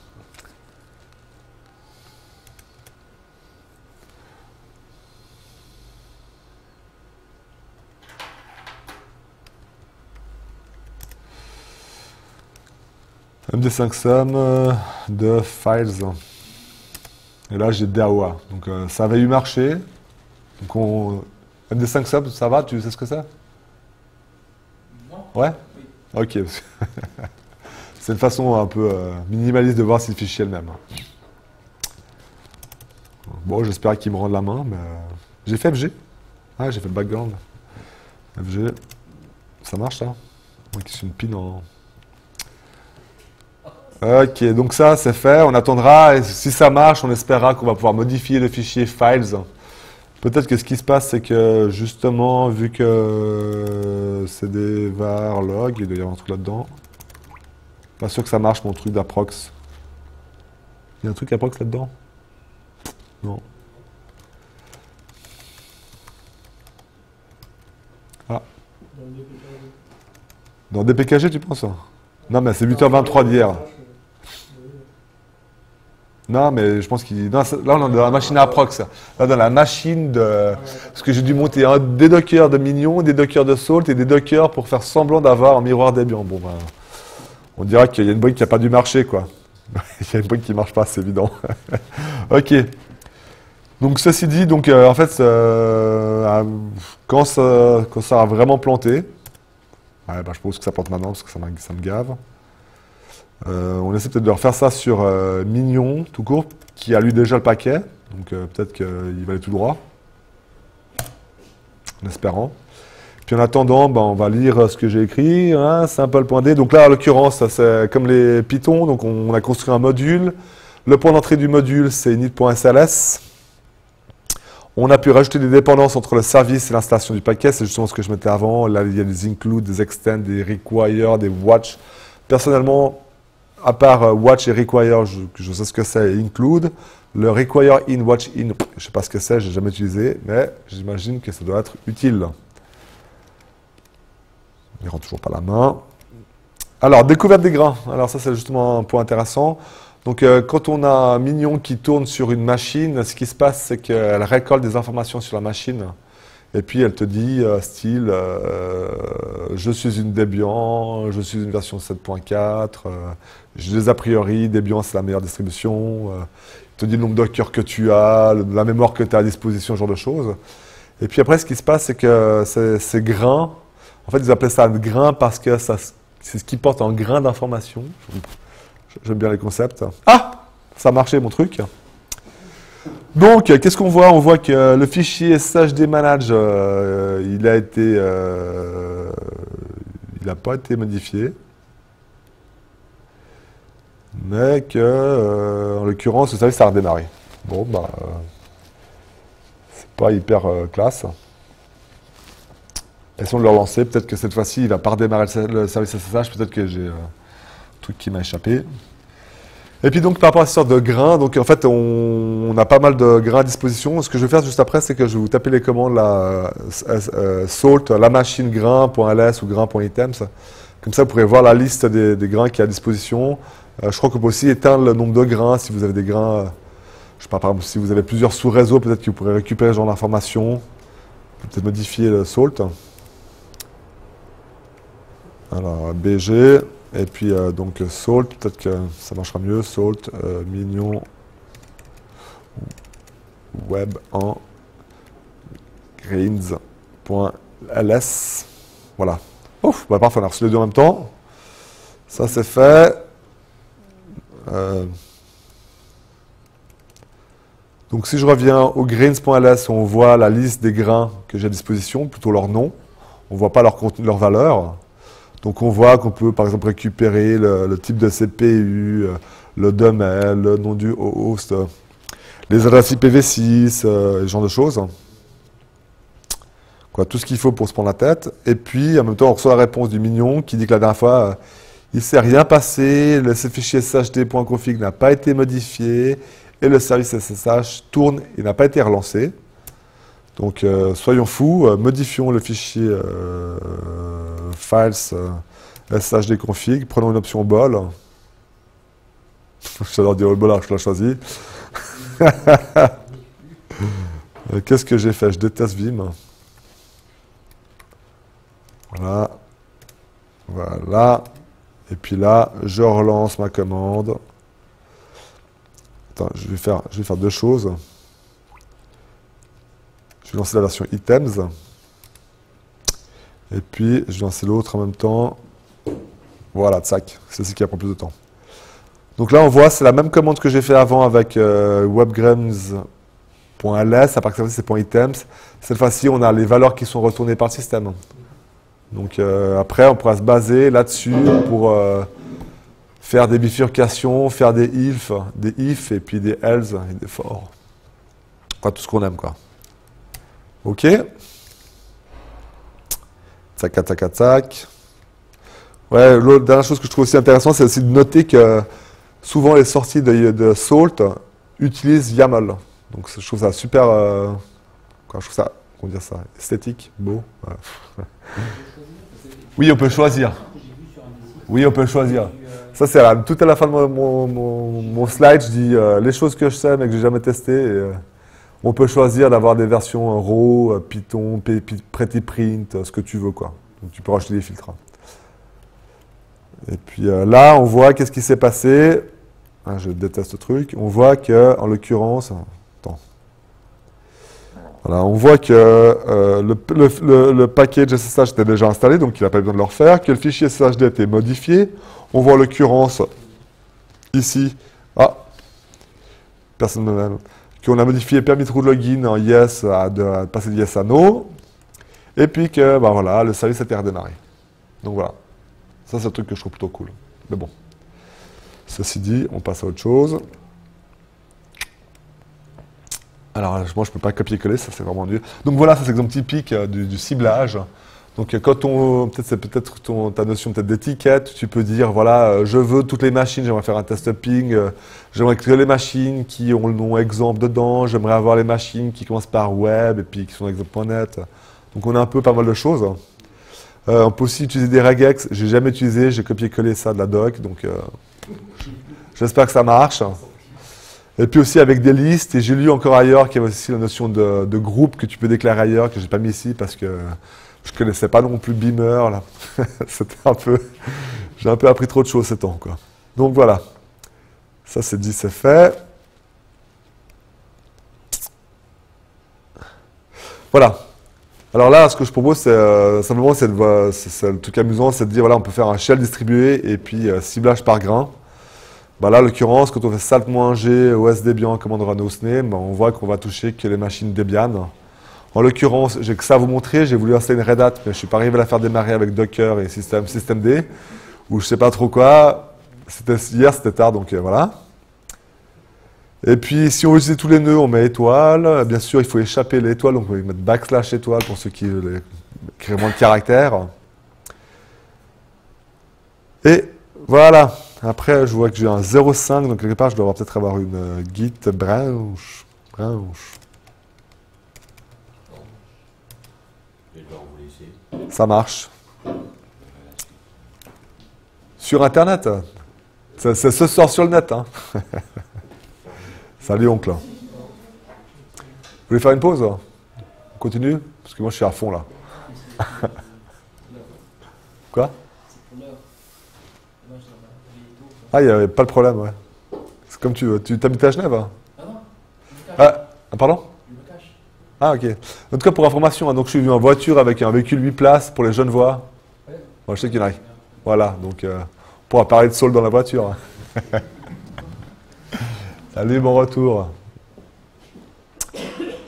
[SPEAKER 1] MD5 sum euh, de files. Et là, j'ai DAWA. Donc, euh, ça avait eu marché. Donc, on... MD5 sum, ça va? Tu sais ce que c'est?
[SPEAKER 2] Non.
[SPEAKER 1] Ouais? Ok. c'est une façon un peu euh, minimaliste de voir si le fichier est le même. Bon, j'espère qu'il me rend la main, mais... J'ai fait FG. Ah, j'ai fait le background. FG. Ça marche, ça Moi qui suis une pin en... Ok, donc ça c'est fait, on attendra, et si ça marche, on espérera qu'on va pouvoir modifier le fichier files. Peut-être que ce qui se passe, c'est que justement, vu que c'est des var log, il doit y avoir un truc là-dedans. Pas sûr que ça marche mon truc d'approx. Il y a un truc approx là-dedans? Non. Ah. Dans DPKG, tu penses Non, mais c'est 8h23 d'hier. Non, mais je pense qu'il. Là, on est dans la machine à prox. Là, dans la machine de. Parce que j'ai dû monter des dockers de Minion, des dockers de Salt et des dockers pour faire semblant d'avoir un miroir Debian. Bon, ben, on dirait qu'il y a une brique qui n'a pas dû marcher, quoi. Il y a une brique qui ne marche pas, c'est évident. ok. Donc ceci dit, donc euh, en fait, euh, quand, ça, quand ça a vraiment planté, ouais, bah, je pense que ça plante maintenant parce que ça, ça me gave. Euh, on essaie peut-être de refaire ça sur euh, Mignon, tout court, qui a lu déjà le paquet. Donc euh, peut-être qu'il va aller tout droit. En espérant. Puis en attendant, bah, on va lire ce que j'ai écrit. Hein, Simple.d. Donc là, en l'occurrence, c'est comme les Python. Donc on, a construit un module. Le point d'entrée du module, c'est init.sls. On a pu rajouter des dépendances entre le service et l'installation du paquet. C'est justement ce que je mettais avant. Là, il y a des include, des extend, des require, des watch. Personnellement, à part euh, watch et require, je, sais ce que c'est, et include. Le require in, watch in, je sais pas ce que c'est, j'ai jamais utilisé, mais j'imagine que ça doit être utile. Il rend toujours pas la main. Alors, découverte des grains. Alors ça, c'est justement un point intéressant. Donc, euh, quand on a un mignon qui tourne sur une machine, ce qui se passe, c'est qu'elle récolte des informations sur la machine. Et puis, elle te dit, euh, style, je suis une Debian, je suis une version 7.4, euh, j'ai des a priori, Debian, c'est la meilleure distribution. euh, il te dit le nombre de cœurs que tu as, la mémoire que tu as à disposition, ce genre de choses. Et puis après, ce qui se passe, c'est que ces, grains, en fait, ils appellent ça un grain parce que c'est ce qui porte en grain d'information. J'aime bien les concepts. Ah Ça a marché, mon truc. Donc, euh, qu'est-ce qu'on voit? On voit que le fichier SHD Manage, euh, il a été... euh, il n'a pas été modifié. Mais que, euh, en l'occurrence, le service a redémarré. Bon, bah... euh, c'est pas hyper euh, classe. Essayons de le relancer. Peut-être que cette fois-ci, il va pas redémarrer le, ser- le service SSH. Peut-être que j'ai un truc qui m'a échappé. Et puis donc par rapport à cette sorte de grains, donc en fait on, a pas mal de grains à disposition. Ce que je vais faire juste après, c'est que je vais vous taper les commandes la salt, la machine grain.ls ou grain.items. Comme ça vous pourrez voir la liste des, des grains qui est à disposition. Euh, je crois qu'on peut aussi éteindre le nombre de grains si vous avez des grains. euh, je sais pas, par exemple, si vous avez plusieurs sous-réseaux, peut-être que vous pourrez récupérer ce genre d'informations. Peut-être modifier le salt. Alors, BG, et puis euh, donc salt, peut-être que ça marchera mieux. Salt, euh, mignon, web en greens.ls. Voilà. Ouf, bah parfait, on a reçu les deux en même temps. Ça c'est fait. Euh, donc si je reviens au greens.ls, on voit la liste des grains que j'ai à disposition, plutôt leur nom. On ne voit pas leur leur valeur. Donc on voit qu'on peut par exemple récupérer le, type de CPU, euh, le domaine, le nom du host, euh, les adresses IPv6, euh, ce genre de choses. Tout ce qu'il faut pour se prendre la tête. Et puis en même temps on reçoit la réponse du mignon qui dit que la dernière fois il ne s'est rien passé, le fichier sht.config n'a pas été modifié et le service SSH tourne et n'a pas été relancé. Donc euh, soyons fous, euh, modifions le fichier euh, files shdconfig, prenons une option bol. J'adore dire bol, je l'ai choisi. Qu'est-ce que j'ai fait? Je déteste Vim. Voilà. Voilà. Et puis là, je relance ma commande. Attends, je vais faire, je vais faire deux choses. Je vais lancer la version items. Et puis, je vais lancer l'autre en même temps. Voilà, tsac. C'est ce qui prend plus de temps. Donc là, on voit, c'est la même commande que j'ai fait avant avec euh, webgrams.ls, à part que c'est .items. Cette fois-ci, on a les valeurs qui sont retournées par le système. Donc euh, après, on pourra se baser là-dessus pour euh, faire des bifurcations, faire des if, des if et puis des else et des for. Quoi, tout ce qu'on aime, quoi. Ok. Tac, tac, tac. Ouais, l'autre dernière chose que je trouve aussi intéressant, c'est aussi de noter que souvent les sorties de, Salt utilisent YAML. Donc je trouve ça super. euh, je trouve ça, comment dire ça, esthétique, beau. Oui, on peut choisir. Oui, on peut choisir. Ça, c'est tout à la fin de mon, mon- mon- mon slide, je dis euh, les choses que je sais mais que j'ai jamais testées. et, euh, on peut choisir d'avoir des versions RAW, euh, Python, Pretty Print, ce que tu veux, quoi. Donc tu peux rajouter des filtres. Et puis euh, là, on voit qu'est-ce qui s'est passé. Ah, je déteste ce truc. On voit que, en l'occurrence. Voilà, on voit que euh, le, package SSH était déjà installé, donc il n'a pas besoin de le refaire, que le fichier SSHD a été modifié. On voit en l'occurrence ici, ah, personne ne qu'on a modifié permis de login en yes à, de, passer de yes à no, et puis que ben voilà, le service a été redémarré. Donc voilà, ça c'est un truc que je trouve plutôt cool. Mais bon, ceci dit, on passe à autre chose. Alors, moi, je ne peux pas copier-coller, ça c'est vraiment dur. Donc voilà, c'est l'exemple typique euh, du, ciblage. Donc euh, quand on, peut-être c'est peut-être ta notion peut-être d'étiquette, tu peux dire voilà, euh, je veux toutes les machines, j'aimerais faire un test ping, j'aimerais que les machines qui ont le nom exemple dedans, j'aimerais avoir les machines qui commencent par web et puis qui sont exemple.net. Donc on a un peu pas mal de choses. on peut aussi utiliser des regex, j'ai jamais utilisé, j'ai copié-collé ça de la doc, donc j'espère que ça marche. Et puis aussi avec des listes, et j'ai lu encore ailleurs qu'il y avait aussi la notion de, groupe que tu peux déclarer ailleurs, que j'ai pas mis ici parce que je connaissais pas non plus Beamer. C'était un peu, j'ai un peu appris trop de choses ces temps. Donc voilà. Ça c'est dit, c'est fait. Voilà. Alors là, ce que je propose, c'est euh, simplement, c'est le truc amusant, c'est de dire, voilà, on peut faire un shell distribué et puis euh, ciblage par grain. Bah là, en l'occurrence, quand on fait salt-g OS Debian, commande run bah on voit qu'on va toucher que les machines Debian. En l'occurrence, j'ai que ça à vous montrer. J'ai voulu installer une Red Hat, mais je ne suis pas arrivé à la faire démarrer avec Docker et système, systemd, ou je ne sais pas trop quoi. Hier, c'était tard, donc euh, voilà. Et puis, si on veut utiliser tous les nœuds, on met étoile. Bien sûr, il faut échapper l'étoile, donc on va mettre backslash étoile pour ceux qui veulent créer moins de caractères. Et voilà. Après, je vois que j'ai un 0,5, donc quelque part, je dois peut-être avoir une euh, git branch. branch. Ça marche. Sur Internet. Ça, se sort sur le net. Hein. Salut, oncle. Vous voulez faire une pause On continue? Parce que moi, je suis à fond, là. Quoi? Ah, il n'y avait pas de problème, ouais. C'est comme tu veux. Tu t'habites à Genève hein Ah non. Ah, ah, pardon? Ah, ok. En tout cas, pour information, hein, donc je suis venu en voiture avec un véhicule 8 places pour les jeunes voix. Bon, je sais qu'il y en a. Voilà, donc euh, on pourra parler de sol dans la voiture. Hein. Salut, bon retour.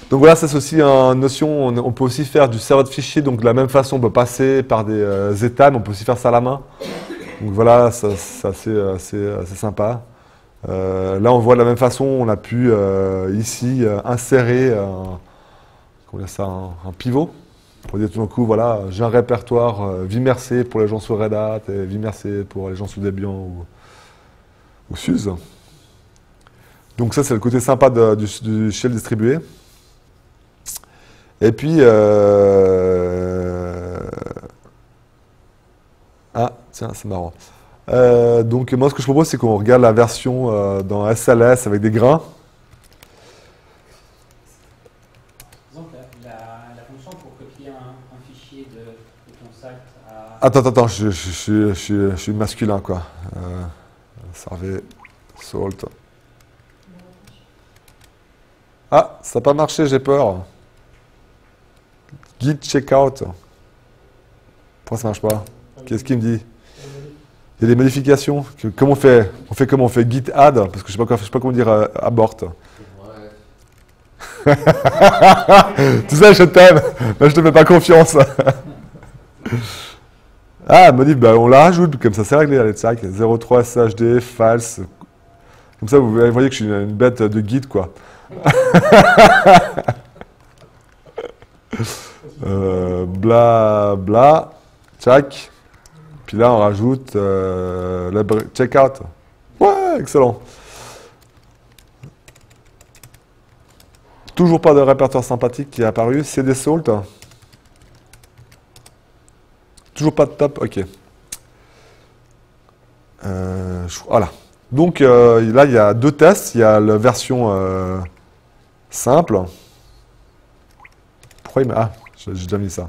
[SPEAKER 1] Donc voilà, ça c'est aussi une notion, on, peut aussi faire du serveur de fichiers, donc de la même façon, on peut passer par des euh, états, mais on peut aussi faire ça à la main. Donc voilà, c'est assez, sympa. Euh, là, on voit de la même façon, on a pu euh, ici euh, insérer un, ça, pivot pour dire tout d'un coup, voilà, j'ai un répertoire Vimmercé pour les gens sous Red Hat et Vimmercé pour les gens sous Debian ou, ou SUSE. Donc ça, c'est le côté sympa du, shell distribué. Et puis, ah, tiens, c'est marrant. Euh, donc moi, ce que je propose, c'est qu'on regarde la version euh, dans SLS avec des grains.
[SPEAKER 2] Donc la, la, fonction pour copier un, fichier de, ton site à...
[SPEAKER 1] Attends, attends, je, je, je, je suis masculin, quoi. Euh, servez, salt. Ah, ça n'a pas marché, j'ai peur. Git checkout. Pourquoi ça marche pas? Qu'est-ce qu'il me dit? Il y a des modifications. comment on fait On fait comment On fait git add Parce que je ne sais, pas, sais pas comment dire euh, abort. tu sais, je t'aime, mais je te fais pas confiance. ah, modif, bah, on la rajoute, comme ça c'est réglé, allez, 03 SHD, false. Comme ça, vous voyez que je suis une, bête de guide, quoi. euh, bla, bla, tchac. Puis là, on rajoute euh, le checkout. Ouais, excellent. Toujours pas de répertoire sympathique qui est apparu. C'est des salt. Toujours pas de top. Ok. Euh, voilà. Donc euh, là, il y a deux tests. Il y a la version simple. Pourquoi il m'a... Ah, j'ai déjà mis ça.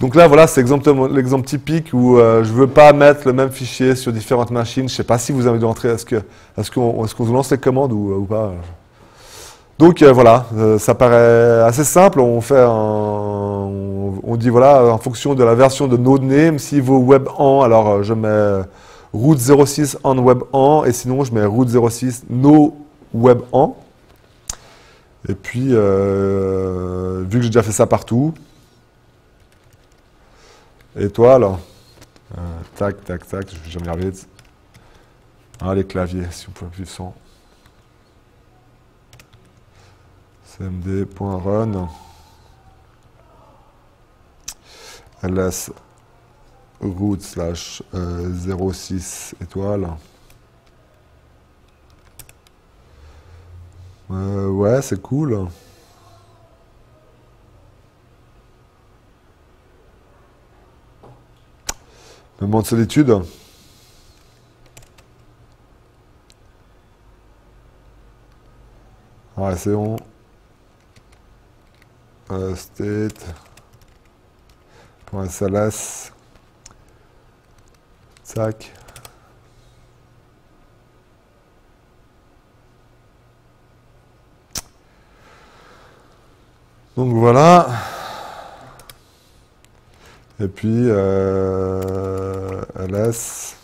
[SPEAKER 1] Donc là, voilà, c'est l'exemple typique où euh, je ne veux pas mettre le même fichier sur différentes machines. Je ne sais pas si vous avez dû rentrer. Est-ce qu'on est vous lance les commandes ou, pas Donc euh, voilà, euh, ça paraît assez simple. On fait on, dit voilà, en fonction de la version de Node-Name, s'il vaut web en, alors euh, je mets root 06 on web en, et sinon je mets root 06 no web en. Et puis, euh, vu que j'ai déjà fait ça partout, étoile, euh, tac, tac, tac, je vais jamais arriver. Ah, les claviers, si on pouvait plus sans. cmd.run ls root slash euh, 06 étoile. Euh, ouais, c'est cool. Moment de solitude. Ouais, c'est bon. Euh, state. .sls. Tac. Donc voilà. Et puis euh, ls.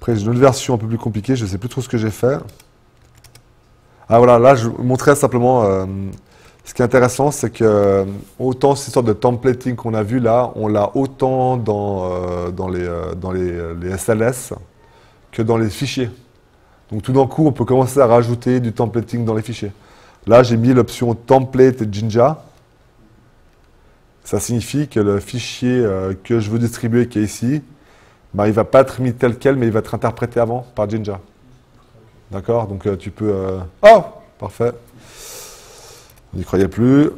[SPEAKER 1] Après j'ai une autre version un peu plus compliquée, je ne sais plus trop ce que j'ai fait. Ah voilà, là je vous montrais simplement. euh, ce qui est intéressant, c'est que euh, autant cette sorte de templating qu'on a vu là, on l'a autant dans, euh, dans, les, euh, dans les, euh, les SLS que dans les fichiers. Donc tout d'un coup, on peut commencer à rajouter du templating dans les fichiers. Là, j'ai mis l'option template Jinja. Ça signifie que le fichier euh, que je veux distribuer, qui est ici, ben, il ne va pas être mis tel quel, mais il va être interprété avant par Jinja. D'accord? Donc euh, tu peux... euh, Oh Parfait. On n'y croyait plus.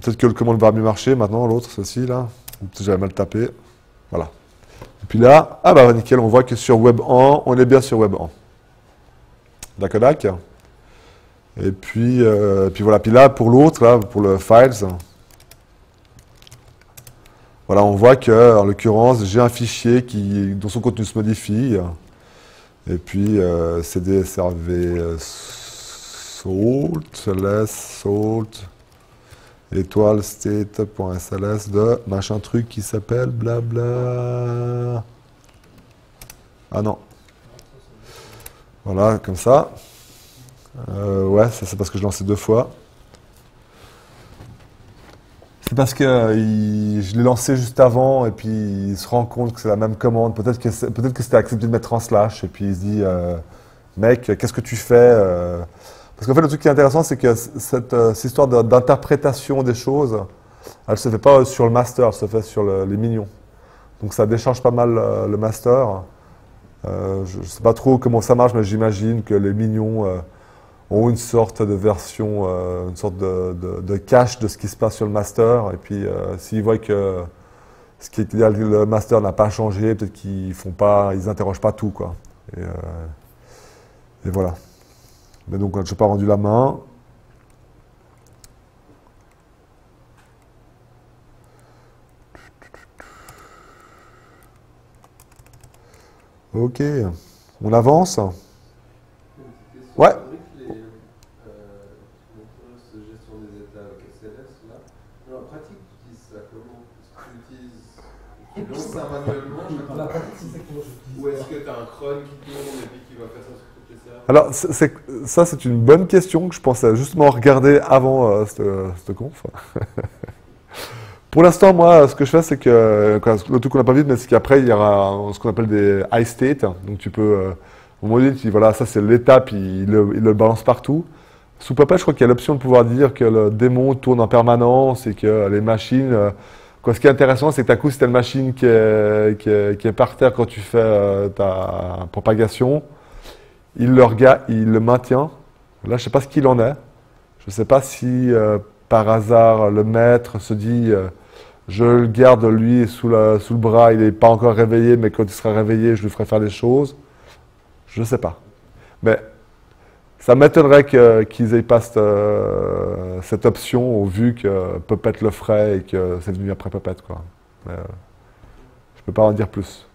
[SPEAKER 1] Peut-être que le commande va mieux marcher maintenant, l'autre, ceci là. Peut-être que j'avais mal tapé. Voilà. Et puis là, ah bah nickel, on voit que sur web en, on est bien sur web en. D'accord, d'accord? Et puis, euh, puis voilà. Puis là, pour l'autre, là, pour le files, voilà, on voit que, en l'occurrence, j'ai un fichier qui, dont son contenu se modifie. Et puis, euh, cd euh, salt, ls salt, étoile state.sls de machin truc qui s'appelle blabla. Ah non. Voilà, comme ça. Euh, ouais, ça c'est parce que je lancé deux fois. C'est parce que euh, je l'ai lancé juste avant et puis il se rend compte que c'est la même commande. Peut-être que peut-être que c'était accepté de mettre en slash et puis il se dit euh, mec, qu'est-ce que tu fais euh? Parce qu'en fait, le truc qui est intéressant, c'est que cette, histoire d'interprétation des choses, elle se fait pas sur le master, elle se fait sur le- les minions. Donc ça décharge pas mal le master. Je ne sais pas trop comment ça marche, mais j'imagine que les minions ont une sorte de version, euh, une sorte de, de- cache de ce qui se passe sur le master. Et puis, euh, s'ils voient que ce qui le master n'a pas changé, peut-être qu'ils font pas, ils interrogent pas tout, quoi. Et, euh, et voilà. Mais donc, je n'ai pas rendu la main. Ok, on avance? Ouais.
[SPEAKER 3] Les, euh, monteuses de gestion des états avec SLS, là, dans la pratique, tu utilises ça comment Est-ce que tu utilises. Tu lances ça manuellement chaque
[SPEAKER 2] La
[SPEAKER 3] fois
[SPEAKER 2] pratique, c'est exactement ce que je
[SPEAKER 3] Ou est-ce que tu as un cron qui tourne et puis qui va faire ça sur toutes les serveurs
[SPEAKER 1] Alors, c'est- c'est- ça, c'est une bonne question que je pensais justement regarder avant euh, cette, cette conf. Pour l'instant, moi, ce que je fais, c'est que quoi, le truc qu'on n'a pas vu, mais c'est qu'après, il y aura ce qu'on appelle des high state. Donc, tu peux, euh, au moment donné, tu dis, voilà, ça c'est l'étape, il, il le balance partout. Sous Puppet, je crois qu'il y a l'option de pouvoir dire que le démon tourne en permanence et que les machines. euh, quoi, ce qui est intéressant, c'est que d'un coup, tu as une machine qui est, par terre quand tu fais euh, ta propagation, il le il le maintient. Là, je ne sais pas ce qu'il en est. Je ne sais pas si euh, par hasard le maître se dit euh, je le garde lui sous, le bras, il n'est pas encore réveillé, mais quand il sera réveillé, je lui ferai faire des choses. Je ne sais pas. Mais ça m'étonnerait qu'ils aient pas cette, euh, cette option au vu que Puppet le ferait et que c'est venu après Puppet. Quoi. Je ne peux pas en dire plus.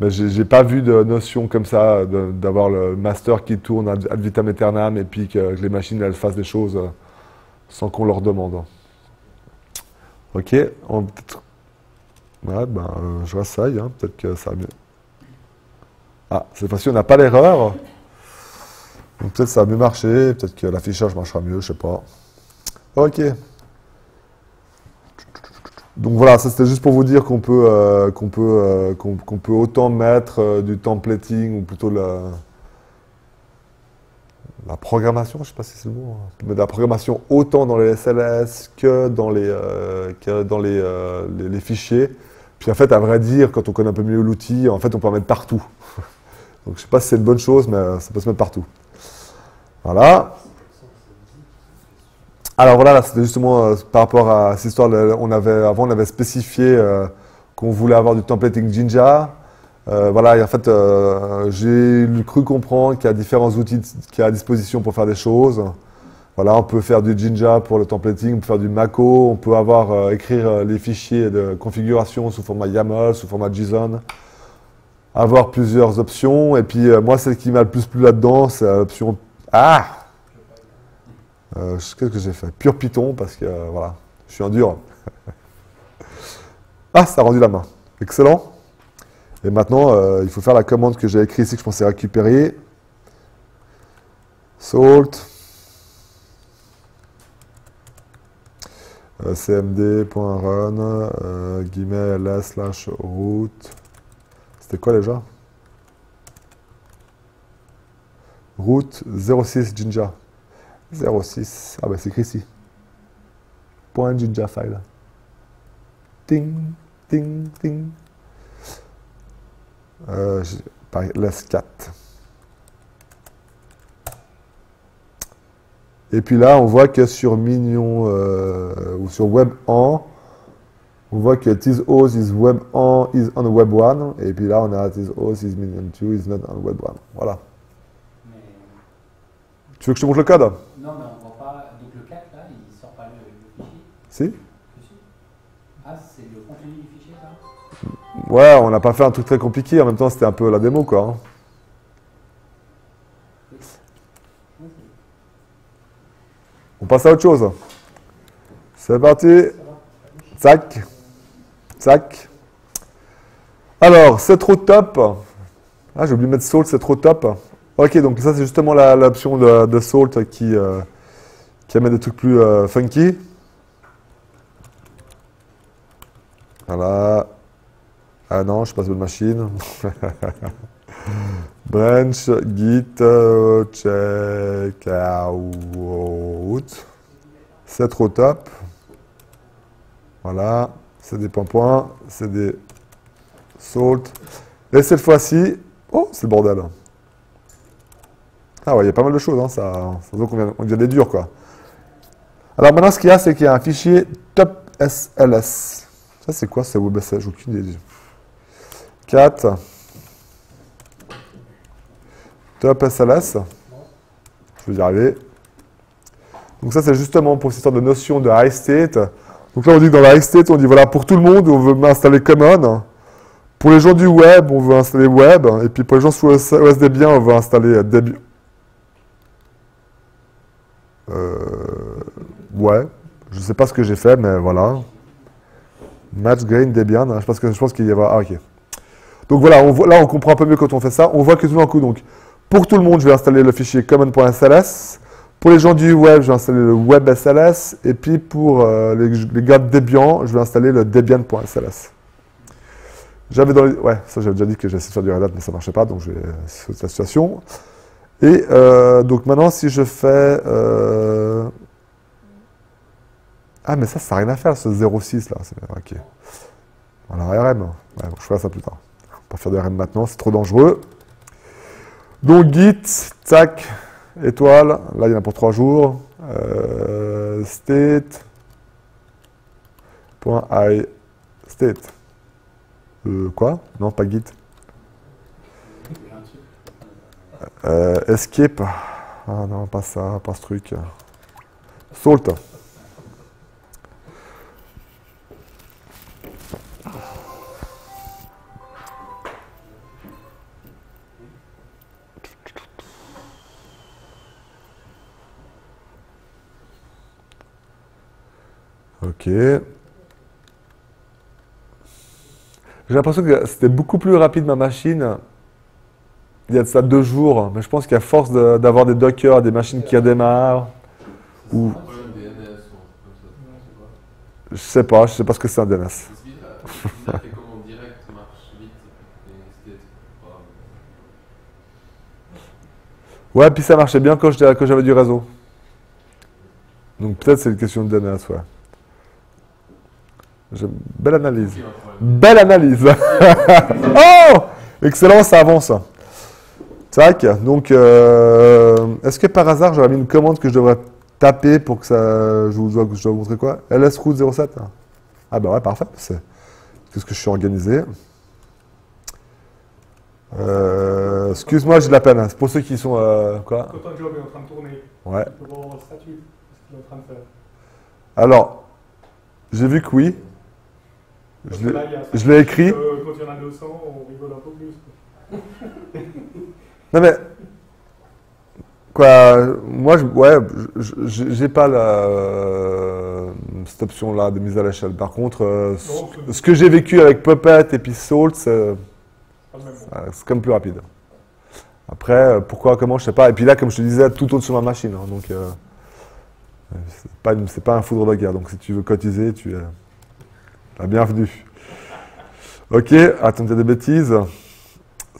[SPEAKER 1] Mais j'ai pas vu de notion comme ça, d'avoir le master qui tourne ad vitam aeternam et puis que, que les machines elles fassent des choses euh, sans qu'on leur demande. Ok, on Ouais, ben, euh, je hein, peut-être que ça va mieux. Ah, cette fois-ci on n'a pas l'erreur. Donc peut-être ça va mieux marcher, peut-être que l'affichage marchera mieux, je sais pas. Ok. Donc voilà, ça c'était juste pour vous dire qu'on peut, euh, qu'on peut, euh, qu'on peut autant mettre euh, du templating ou plutôt la, la programmation, je sais pas si c'est le mot, hein. mettre de la programmation autant dans les SLS que dans les, que dans les, les, fichiers. Puis en fait, à vrai dire, quand on connaît un peu mieux l'outil, en fait, on peut en mettre partout. Donc je sais pas si c'est une bonne chose, mais ça peut se mettre partout. Voilà. Alors voilà, là, c'était justement euh, par rapport à cette histoire. on avait, avant, on avait spécifié euh, qu'on voulait avoir du templating Jinja. Euh, voilà, et en fait, j'ai cru comprendre qu'il y a différents outils qui à à disposition pour faire des choses. Voilà, on peut faire du Jinja pour le templating, on peut faire du Mako, on peut avoir écrire les fichiers de configuration sous format YAML, sous format JSON, avoir plusieurs options. Et puis moi, celle qui m'a le plus plu là-dedans, c'est l'option ah euh, Qu'est-ce que j'ai fait Pure Python, parce que euh, voilà, je suis en dur. ah, ça a rendu la main. Excellent. Et maintenant, euh, il faut faire la commande que j'ai écrite ici, que je pensais récupérer. Salt. Cmd.run, guillemets ls slash root. C'était quoi déjà? Route 06 Jinja. 06. Ah bah c'est écrit ici. Point Jinja file. Ting, ting, ting. Euh, par les 4. Et puis là, on voit que sur Mignon euh, ou sur Web 1, on voit que this host is Web 1 is on Web 1. Et puis là, on a this host is Minion 2 is not on Web 1. Voilà. Tu veux que je te montre le code?
[SPEAKER 2] Non, mais on voit pas. Donc le 4 là, il sort pas le, le fichier.
[SPEAKER 1] Si.
[SPEAKER 2] Ah, c'est le contenu du fichier ça
[SPEAKER 1] Ouais, on n'a pas fait un truc très compliqué. En même temps, c'était un peu la démo, quoi. hein. On passe à autre chose. C'est parti. Tac. Tac. Alors, c'est trop top. Ah, j'ai oublié de mettre Salt, c'est trop top. Ok, donc ça, c'est justement l'option de, de Salt qui, euh, qui amène des trucs plus euh, funky. Voilà. Ah non, je passe de machine. Branch, git, euh, check out. C'est trop top. Voilà. C'est des points-points. C'est des salt. Et cette fois-ci, oh, c'est le bordel. Ah ouais, il y a pas mal de choses. Hein, ça, ça vient, on devient des durs, quoi. Alors maintenant, ce qu'il y a, c'est qu'il y a un fichier top SLS. Ça, c'est quoi, c'est WebSL aucune idée. 4. Top SLS. Je vais y arriver. Donc ça, c'est justement pour cette sorte de notion de high state. Donc là, on dit que dans la high state, on dit voilà, pour tout le monde, on veut installer common. Pour les gens du web, on veut installer web. Et puis pour les gens sous OS Debian, on veut installer Debian. Euh, ouais, je sais pas ce que j'ai fait, mais voilà. Match Grain Debian, hein, pense que- je pense qu'il y a... Ah, ok. Donc voilà, là on comprend un peu mieux quand on fait ça. On voit que tout d'un coup, donc, pour tout le monde, je vais installer le fichier common.sls. Pour les gens du web, je vais installer le web.sls. Et puis pour euh, les, les gars de Debian, je vais installer le debian.sls. J'avais dans les... Ouais, ça j'avais déjà dit que j'essayais de faire du Red Hat, mais ça marchait pas, donc je vais sauter la situation. Et euh, donc maintenant, si je fais... euh, Ah, mais ça, ça n'a rien à faire, ce 06 là. Ok. Voilà, RM. Je ferai ça plus tard. On va pas faire de RM maintenant, c'est trop dangereux. Donc git, tac, étoile. Là, il y en a pour 3 jours. Euh, state. Point I state. Euh, quoi? Non, pas git. Euh, escape. Ah non, pas ça, pas ce truc. Salt. Ok. J'ai l'impression que c'était beaucoup plus rapide ma machine il y a de ça deux jours, mais je pense qu'à force de- d'avoir des dockers, des machines qui redémarrent, ou je sais pas, je sais pas ce que c'est un DNS. Ouais, puis ça marchait bien quand j'avais du réseau. Donc peut-être c'est une question de DNS, ouais. J'aime- Belle analyse. Belle analyse. oh Excellent, ça avance. Tac. Donc, euh, est-ce que par hasard, j'aurais mis une commande que je devrais taper pour que ça. Je vous dois, je dois vous montrer quoi? LS route 07 Ah, bah ouais, parfait. C'est qu'est-ce que je suis organisé. Euh, Excuse-moi, j'ai de la peine. C'est pour ceux qui sont. euh, quoi?
[SPEAKER 5] Quand ton job est en train de tourner,
[SPEAKER 1] Ouais.
[SPEAKER 5] tu peux voir le statut, ce qu'il est en train de faire.
[SPEAKER 1] Alors, j'ai vu que oui. L'ai-
[SPEAKER 5] un
[SPEAKER 1] je l'ai écrit.
[SPEAKER 5] Euh, quand il y en a 200, on rigole un peu plus.
[SPEAKER 1] Non mais quoi, moi je, ouais, j'ai pas la, euh, cette option-là de mise à l'échelle. Par contre, euh, ce-
[SPEAKER 5] c'est
[SPEAKER 1] ce que j'ai vécu avec Puppet et puis Salt, c'est
[SPEAKER 5] pas le même.
[SPEAKER 1] euh, quand plus rapide. Après, euh, pourquoi, comment, je sais pas. Et puis là, comme je te disais, tout autre sur ma machine, hein, donc euh, euh, c'est pas, pas un foudre de guerre. Donc si tu veux cotiser, tu es la bienvenue. Ok, attends, il y a des bêtises.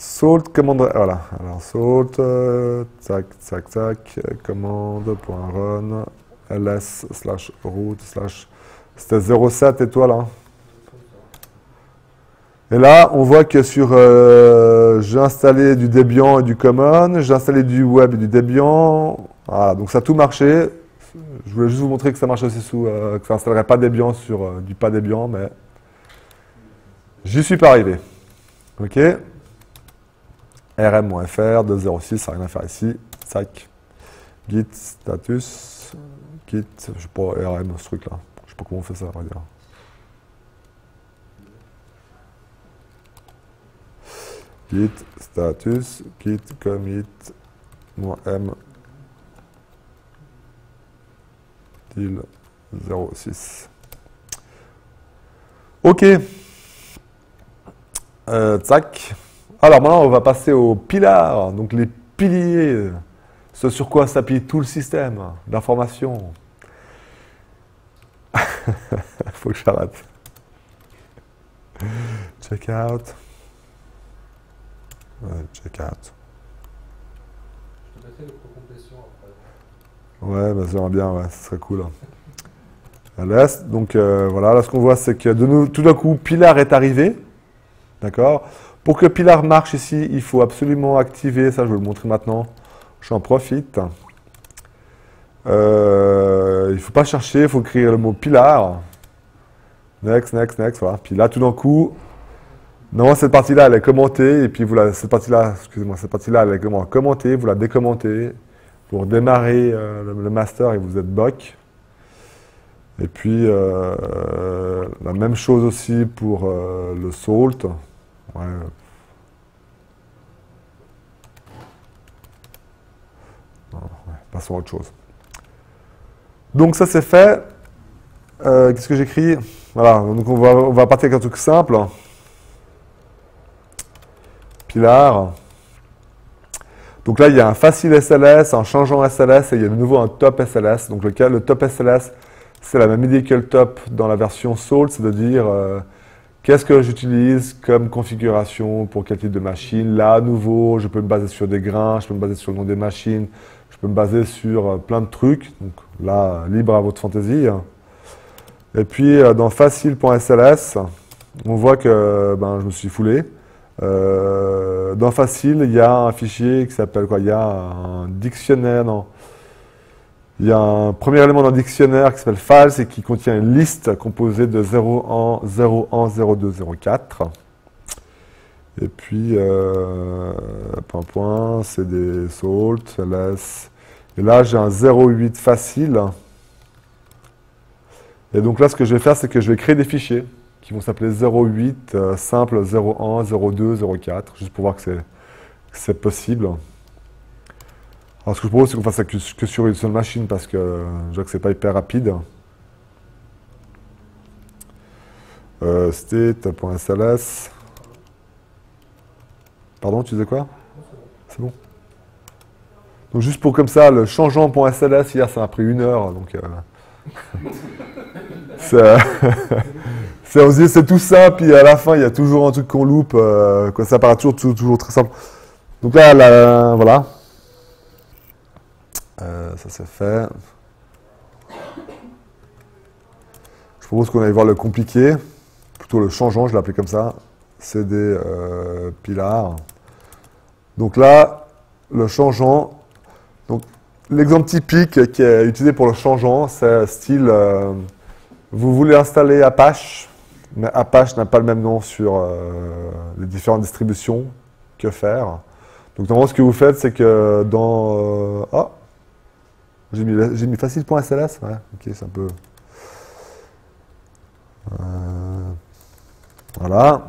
[SPEAKER 1] Salt, commande, voilà. Alors, salt, euh, tac, tac, tac, commande.run, ls slash route slash, c'était 07 étoile, hein. Et là, on voit que sur, euh, j'ai installé du Debian et du Common, j'ai installé du Web et du Debian, voilà, donc ça a tout marché. Je voulais juste vous montrer que ça marche aussi sous, euh, que ça installerait pas Debian sur euh, du pas Debian, mais j'y suis pas arrivé. Ok rm.fr 206, ça n'a rien à faire ici. Sac. Git status. Git, je sais pas, rm, ce truc-là. Je sais pas comment on fait ça, on va dire. Git status, git commit, -m, til 06. Ok. Euh, tac. Alors maintenant, on va passer aux pilars, donc les piliers, ce sur quoi s'appuie tout le système d'information. Faut que j'arrête. Check out. Check out. Ouais, bah, bien, ouais, ce serait cool. À l'est, donc euh, voilà, là ce qu'on voit, c'est que de tout d'un coup, Pilar est arrivé. D'accord? Pour que Pilar marche ici, il faut absolument activer, ça je vais le montrer maintenant, j'en profite. Euh, il ne faut pas chercher, il faut écrire le mot Pilar. Next, next, next, voilà. Puis là, tout d'un coup, non, cette partie-là, elle est commentée, et puis vous la, cette partie-là, excusez-moi, cette partie-là, elle est comment commentée, vous la décommentez pour démarrer euh, le, master et vous êtes boc. Et puis, euh, la même chose aussi pour euh, le salt. Passons à autre chose. Donc ça c'est fait. Euh, Qu'est-ce que j'écris? Voilà, donc on va, on va partir avec un truc simple. Pilar. Donc là, il y a un facile SLS, un changeant SLS et il y a de nouveau un top SLS. Donc le, cas- le top SLS, c'est la même idée que le top dans la version Salt, c'est de dire euh, qu'est-ce que j'utilise comme configuration pour quel type de machine? Là, à nouveau, je peux me baser sur des grains, je peux me baser sur le nom des machines, je peux me baser sur euh, plein de trucs. Donc là, libre à votre fantaisie. Et puis euh, dans facile.sls, on voit que ben, je me suis foulé. Euh, dans Facile, il y a un fichier qui s'appelle quoi? Il y a un dictionnaire. Il y a un premier élément d'un dictionnaire qui s'appelle false et qui contient une liste composée de 0, 1, 0, 1, 0, 2, 0, 4. Et puis, euh, point, point, c'est des salt, ls. Et là, j'ai un 0,8 facile. Et donc là, ce que je vais faire, c'est que je vais créer des fichiers qui vont s'appeler 08, euh, simple 01, 02, 04, juste pour voir que c'est possible. Alors ce que je propose, c'est qu'on fasse ça que, sur une seule machine parce que euh, je vois que c'est pas hyper rapide. Euh, state.sls. Pardon, tu disais quoi? C'est bon. Donc juste pour comme ça, le changeant.sls, hier ça m'a pris une heure, donc euh, c'est, c'est- on c'est tout ça, puis à la fin il y a toujours un truc qu'on loupe, euh, ça paraît toujours, toujours, toujours très simple. Donc là, là, voilà. Euh, ça c'est fait. Je propose qu'on aille voir le compliqué, plutôt le changeant, je l'ai appelé comme ça. CD euh, Pilar. Donc là, le changeant. Donc l'exemple typique qui est utilisé pour le changeant, c'est style euh, vous voulez installer Apache, mais Apache n'a pas le même nom sur euh, les différentes distributions. Que faire Donc normalement, ce que vous faites, c'est que dans euh, ah j'ai mis, j'ai ouais, ok, c'est un peu. Euh, voilà.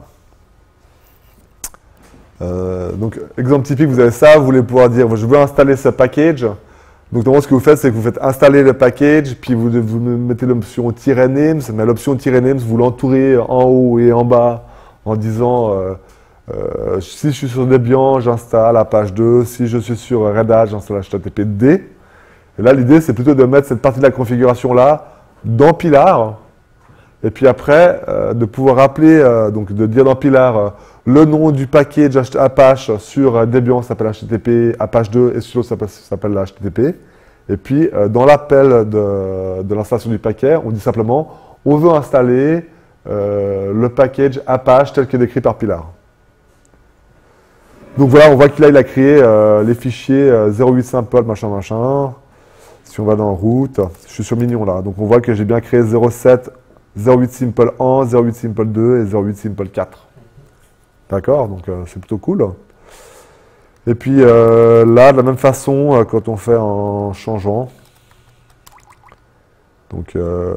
[SPEAKER 1] Euh, donc, exemple typique, vous avez ça, vous voulez pouvoir dire, je veux installer ce package. Donc, normalement, ce que vous faites, c'est que vous faites installer le package, puis vous, vous mettez l'option "-names", mais l'option "-names", vous l'entourez en haut et en bas en disant, euh, si je suis sur Debian, j'installe la page 2, si je suis sur Red Hat, j'installe HTTPD. Et là, l'idée, c'est plutôt de mettre cette partie de la configuration-là dans Pilar, et puis après, euh, de pouvoir rappeler, euh, donc de dire dans Pilar, euh, le nom du package Apache sur Debian s'appelle HTTP, Apache 2 et sur l'autre s'appelle- s'appelle HTTP. Et puis, dans l'appel de, l'installation du paquet, on dit simplement, on veut installer le package Apache tel que décrit par Pilar. Donc voilà, on voit qu'il a, créé les fichiers euh, 08 simple, machin, machin. Si on va dans route, je suis sur Mignon là, donc on voit que j'ai bien créé 07, 08 simple 1, 08 simple 2 et 08 simple 4. D'accord? Donc euh, c'est plutôt cool. Et puis euh, là, de la même façon, euh, quand on fait en changeant, donc vous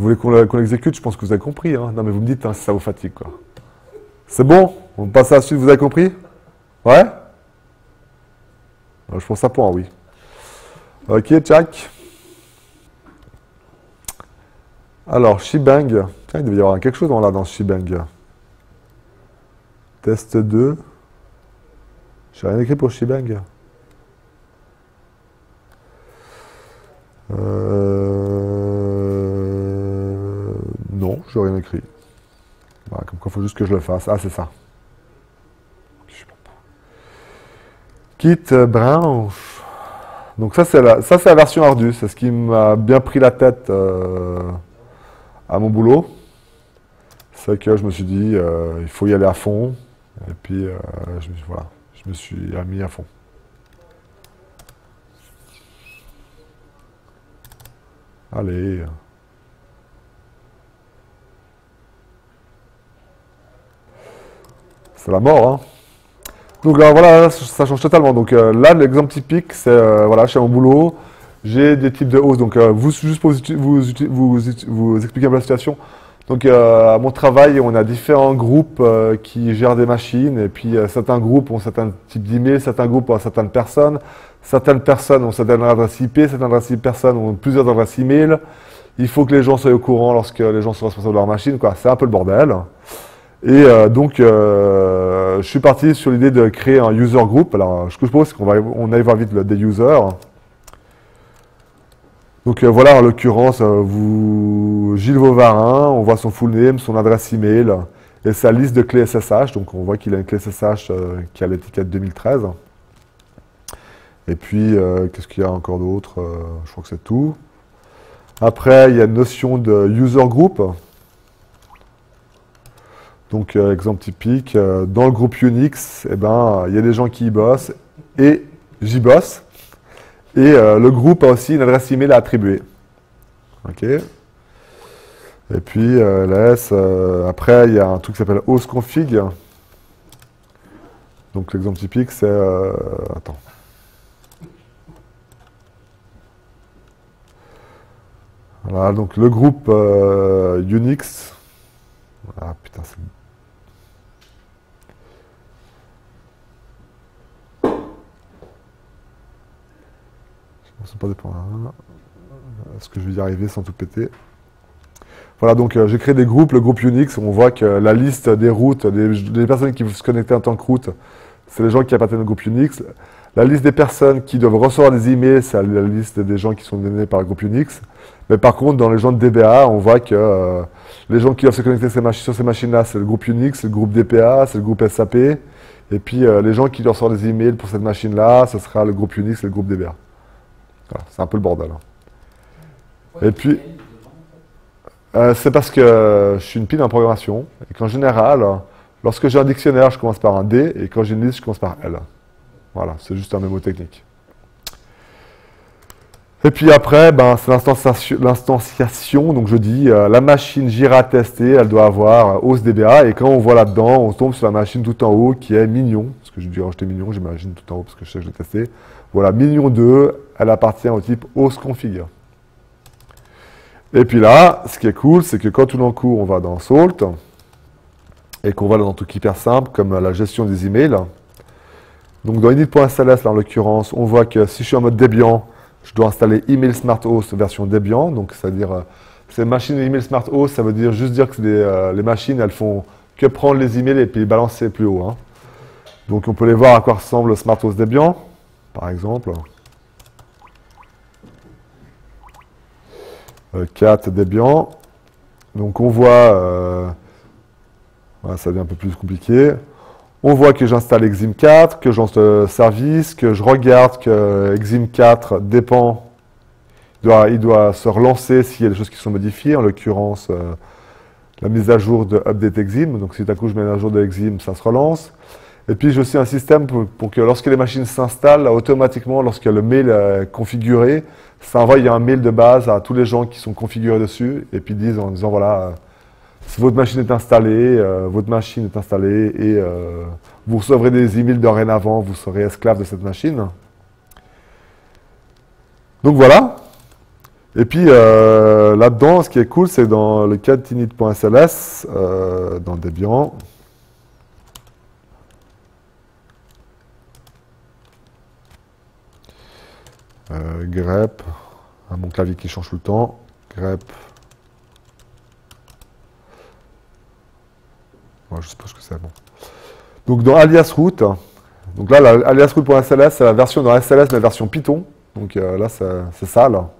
[SPEAKER 1] voulez qu'on le- qu'on l'exécute? Je pense que vous avez compris. hein. Non mais vous me dites hein, ça vous fatigue quoi. C'est bon? On passe à la suite, vous avez compris? Ouais? Je pense à point, oui. Ok, tchac. Alors, Shebang. Tiens, il devait y avoir quelque chose dans, là dans Shebang. Test 2. J'ai rien écrit pour Shebang. Euh... Non, j'ai rien écrit. Comme quoi, il faut juste que je le fasse. Ah, c'est ça. Je sais pas. Kit euh, branch. Donc ça, c'est la, ça, c'est la version ardue. C'est ce qui m'a bien pris la tête euh, à mon boulot. C'est que je me suis dit, euh, il faut y aller à fond. Et puis, euh, je, voilà, je me suis mis à fond. Allez. C'est la mort, hein. Donc euh, voilà, ça change totalement. Donc euh, là, l'exemple typique, c'est euh, voilà, chez mon boulot, j'ai des types de hosts. Donc euh, vous, juste pour vous, vous, vous, expliquer un peu la situation. Donc euh, à mon travail, on a différents groupes euh, qui gèrent des machines. Et puis certains groupes ont certains types d'emails, certains groupes ont certaines personnes. Certaines personnes ont certaines adresses IP, certaines adresses personnes ont plusieurs adresses email. Il faut que les gens soient au courant lorsque les gens sont responsables de leur machine. quoi. C'est un peu le bordel. Et euh, donc, euh, je suis parti sur l'idée de créer un user group. Alors, ce que je propose, c'est qu'on va, on aille voir vite des users. Donc euh, voilà, en l'occurrence, vous, Gilles Vauvarin, on voit son full name, son adresse email et sa liste de clés SSH. Donc on voit qu'il a une clé SSH qui a l'étiquette 2013. Et puis, qu'est-ce qu'il y a encore d'autre? Je crois que c'est tout. Après, il y a une notion de user group. Donc, euh, exemple typique, euh, dans le groupe Unix, eh ben, il y a des gens qui y bossent et j'y bosse. Et euh, le groupe a aussi une adresse email à attribuer. OK Et puis, euh, après, il y a un truc qui s'appelle hostconfig. Donc, l'exemple typique, c'est... attends. Voilà, donc le groupe Unix. Ah putain, c'est. Pense pas points. Est-ce que je vais y arriver sans tout péter Voilà, donc euh, j'ai créé des groupes. Le groupe Unix, on voit que la liste des routes, des, personnes qui se connecter en tant que route, c'est les gens qui appartiennent au groupe Unix. La liste des personnes qui doivent recevoir des emails, c'est la liste des gens qui sont donnés par le groupe Unix. Mais par contre, dans les gens de DBA, on voit que euh, les gens qui doivent se connecter sur ces machines-là, c'est le groupe Unix, le groupe DPA, c'est le groupe SAP. Et puis euh, les gens qui doivent recevoir des emails pour cette machine-là, ce sera le groupe Unix et le groupe DBA. C'est un peu le bordel. hein. Et puis- Euh, c'est parce que euh, je suis une pile en programmation et qu'en général, lorsque j'ai un dictionnaire, je commence par un D et quand j'ai une liste, je commence par L. Voilà, c'est juste un mémo technique. Et puis après, ben, c'est l'instanciation-. Donc je dis, euh, la machine Jira testée, elle doit avoir hausse DBA. Et quand on voit là-dedans, on tombe sur la machine tout en haut qui est Mignon. Parce que j'ai dû rajouter Mignon, j'imagine tout en haut parce que je sais que je l'ai testé. Voilà, Mignon 2, elle appartient au type hausse config. Et puis là, ce qui est cool, c'est que quand tout d'un coup on va dans Salt et qu'on va dans un truc hyper simple comme la gestion des emails. Donc dans init.sls, là en l'occurrence, on voit que si je suis en mode Debian, je dois installer Email Smart Host version Debian. Donc c'est-à-dire, euh, ces machines Email Smart Host, ça veut dire juste dire que euh, les machines, elles font que prendre les emails et puis les balancer plus haut. hein. Donc on peut les voir à quoi ressemble le Smart Host Debian, par exemple. Euh, 4 Debian. Donc on voit, euh, ça devient un peu plus compliqué. On voit que j'installe Exim 4, que j'en euh, service, que je regarde que Exim 4 dépend, il doit, il doit se relancer s'il y a des choses qui sont modifiées, en l'occurrence euh, la mise à jour de Update Exim. Donc si à coup je mets à jour de Exim, ça se relance. Et puis j'ai aussi un système pour, que lorsque les machines s'installent, automatiquement, lorsque le mail est configuré, ça envoie un mail de base à tous les gens qui sont configurés dessus, et puis disent en disant voilà, euh, si votre machine est installée, euh, votre machine est installée, et euh, vous recevrez des emails dorénavant, vous serez esclave de cette machine. Donc voilà. Et puis là-dedans, ce qui est cool, c'est dans le cadre tinit.sls, euh, dans Debian. Euh, grep, mon clavier qui change tout le temps, grep. Je suppose que c'est bon. Donc dans alias root, donc là, la, alias root.sls, c'est la version dans SLS, mais version Python. Donc euh, là, c'est ça, là.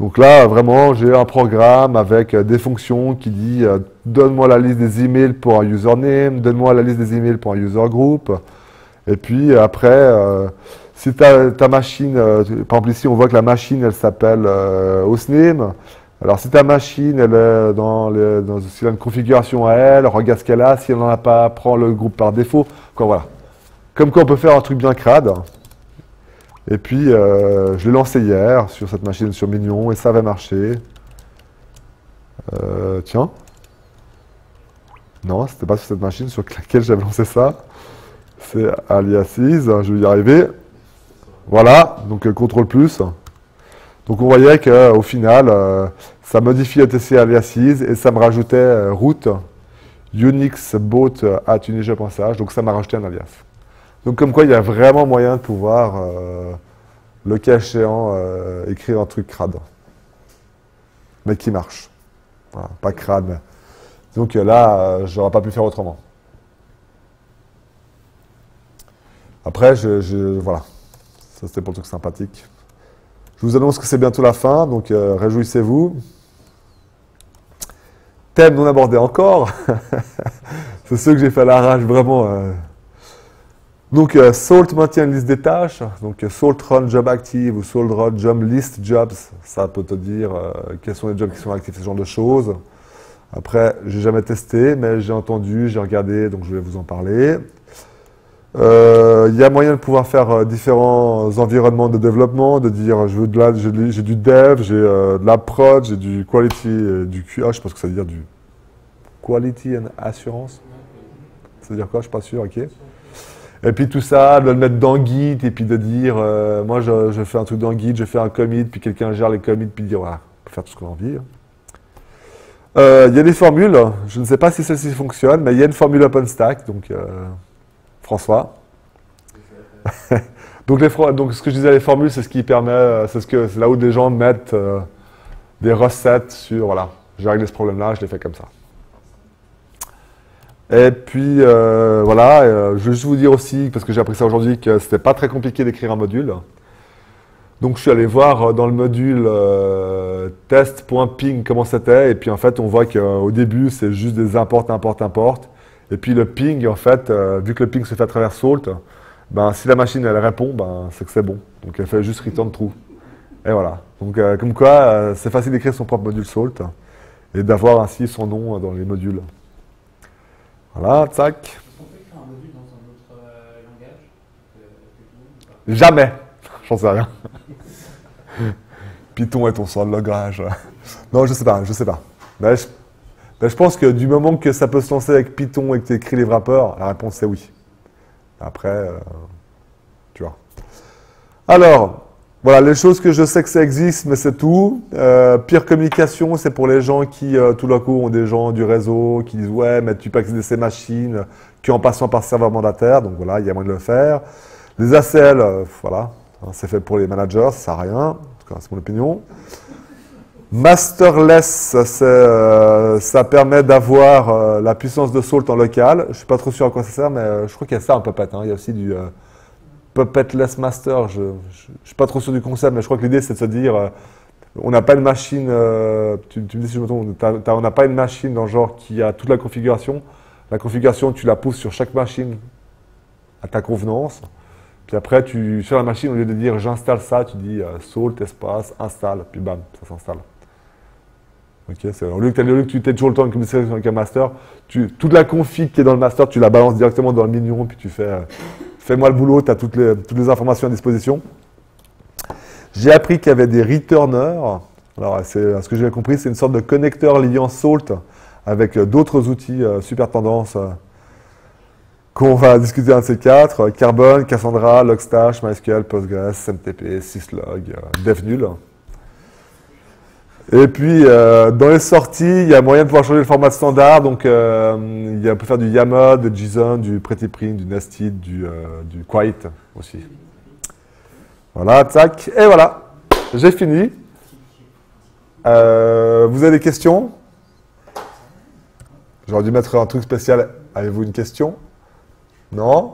[SPEAKER 1] Donc là, vraiment, j'ai un programme avec euh, des fonctions qui dit donne-moi la liste des emails pour un username, donne-moi la liste des emails pour un user group. Et puis après, si ta, machine, euh, par exemple ici, on voit que la machine, elle s'appelle euh, hostname. Alors si ta machine, elle est dans, les, si elle a une configuration à elle, regarde ce qu'elle a. Si elle n'en a pas, prends le groupe par défaut. Quoi, voilà. Comme quoi, on peut faire un truc bien crade. Et puis, euh, je l'ai lancé hier sur cette machine sur Mignon et ça avait marché. Tiens. Non, c'était pas sur cette machine sur laquelle j'avais lancé ça. C'est aliases, je vais y arriver. Voilà, donc euh, contrôle plus. Donc on voyait qu'au final, euh, ça modifie etc aliases et ça me rajoutait euh, route Unix boot at unige.ch, donc ça m'a rajouté un alias. Donc comme quoi il y a vraiment moyen de pouvoir, euh, le cas échéant, euh, écrire un truc crade. Mais qui marche. Voilà, pas crade. Donc euh, là, euh, j'aurais pas pu faire autrement. Après, je- voilà. C'était pour le truc sympathique. Je vous annonce que c'est bientôt la fin, donc euh, réjouissez-vous. Thème non abordé encore. c'est ceux que j'ai fait à l'arrache, vraiment. euh. Donc, euh, Salt maintient une liste des tâches. Donc, Salt run job active ou Salt run job list jobs. Ça peut te dire quels sont les jobs qui sont actifs, ce genre de choses. Après, j'ai jamais testé, mais j'ai entendu, j'ai regardé, donc je vais vous en parler. Euh, Il y a moyen de pouvoir faire euh, différents environnements de développement, de dire je veux de la, j'ai du dev, j'ai euh, de la prod, j'ai du quality, du QA, je pense que ça veut dire du quality and assurance. Ça veut dire quoi? Je suis pas sûr, ok. Et puis tout ça, de le mettre dans Git et puis de dire moi je, fais un truc dans Git, je fais un commit, puis quelqu'un gère les commits, puis dire voilà, on peut faire tout ce qu'on a envie. Euh, Il y a des formules, je ne sais pas si celle-ci fonctionne, mais il y a une formule OpenStack, donc François. Donc, les, ce que je disais, les formules, c'est ce qui permet, euh, c'est ce là où des gens mettent euh, des recettes sur, voilà, j'ai réglé ce problème-là, je l'ai fait comme ça. Et puis, euh, voilà, je veux juste vous dire aussi, parce que j'ai appris ça aujourd'hui, que c'était pas très compliqué d'écrire un module. Donc, je suis allé voir dans le module test.ping comment c'était, et puis en fait, on voit qu'au début, c'est juste des imports, imports, imports. Et puis le ping, en fait, euh, vu que le ping se fait à travers salt, ben, si la machine elle répond, ben, c'est que c'est bon. Donc elle fait juste return true. Et voilà. Donc euh, comme quoi, euh, c'est facile d'écrire son propre module salt et d'avoir ainsi son nom dans les modules. Voilà, tac. Jamais. J'en sais rien. Python est ton seul langage. Non, je sais pas, je sais pas. Mais je pense que du moment que ça peut se lancer avec Python et que tu écris les wrappers, la réponse c'est oui. Après, euh, tu vois. Alors, voilà, les choses que je sais que ça existe, mais c'est tout. Euh, pire communication, c'est pour les gens qui, euh, tout d'un coup, ont des gens du réseau qui disent Ouais, mais tu peux accéder à ces machines qu'en passant par serveur mandataire. Donc voilà, il y a moyen de le faire. Les ACL, euh, voilà, hein, c'est fait pour les managers, ça sert à rien. En tout cas, c'est mon opinion. Masterless, euh, ça permet d'avoir euh, la puissance de Salt en local. Je ne suis pas trop sûr à quoi ça sert, mais euh, je crois qu'il y a ça en Puppet. hein. Il y a aussi du Puppetless Master. Je ne suis pas trop sûr du concept, mais je crois que l'idée, c'est de se dire on n'a pas une machine, tu, me dis on n'a pas une machine dans genre qui a toute la configuration. La configuration, tu la pousses sur chaque machine à ta convenance. Puis après, tu, sur la machine, au lieu de dire j'installe ça, tu dis Salt, espace, installe, puis bam, ça s'installe. Ok, c'est- au lieu que, tu aies toujours le temps avec un master, tu, toute la config qui est dans le master, tu la balances directement dans le mignon, puis tu fais euh, fais-moi le boulot, tu as toutes les, informations à disposition. J'ai appris qu'il y avait des returners. Alors, c'est, ce que j'ai compris, c'est une sorte de connecteur liant Salt avec euh, d'autres outils euh, super tendance qu'on va discuter un de ces quatre. Carbon, Cassandra, Logstash, MySQL, Postgres, SMTP, Syslog, DevNull. Et puis, euh, dans les sorties, il y a moyen de pouvoir changer le format standard. Donc, euh, il y a, on peut faire du YAML, du JSON, du PrettyPrint, du Nested, du, euh, du Quiet aussi. Voilà, tac. Et voilà, j'ai fini. Euh, vous avez des questions? J'aurais dû mettre un truc spécial. Avez-vous une question? Non?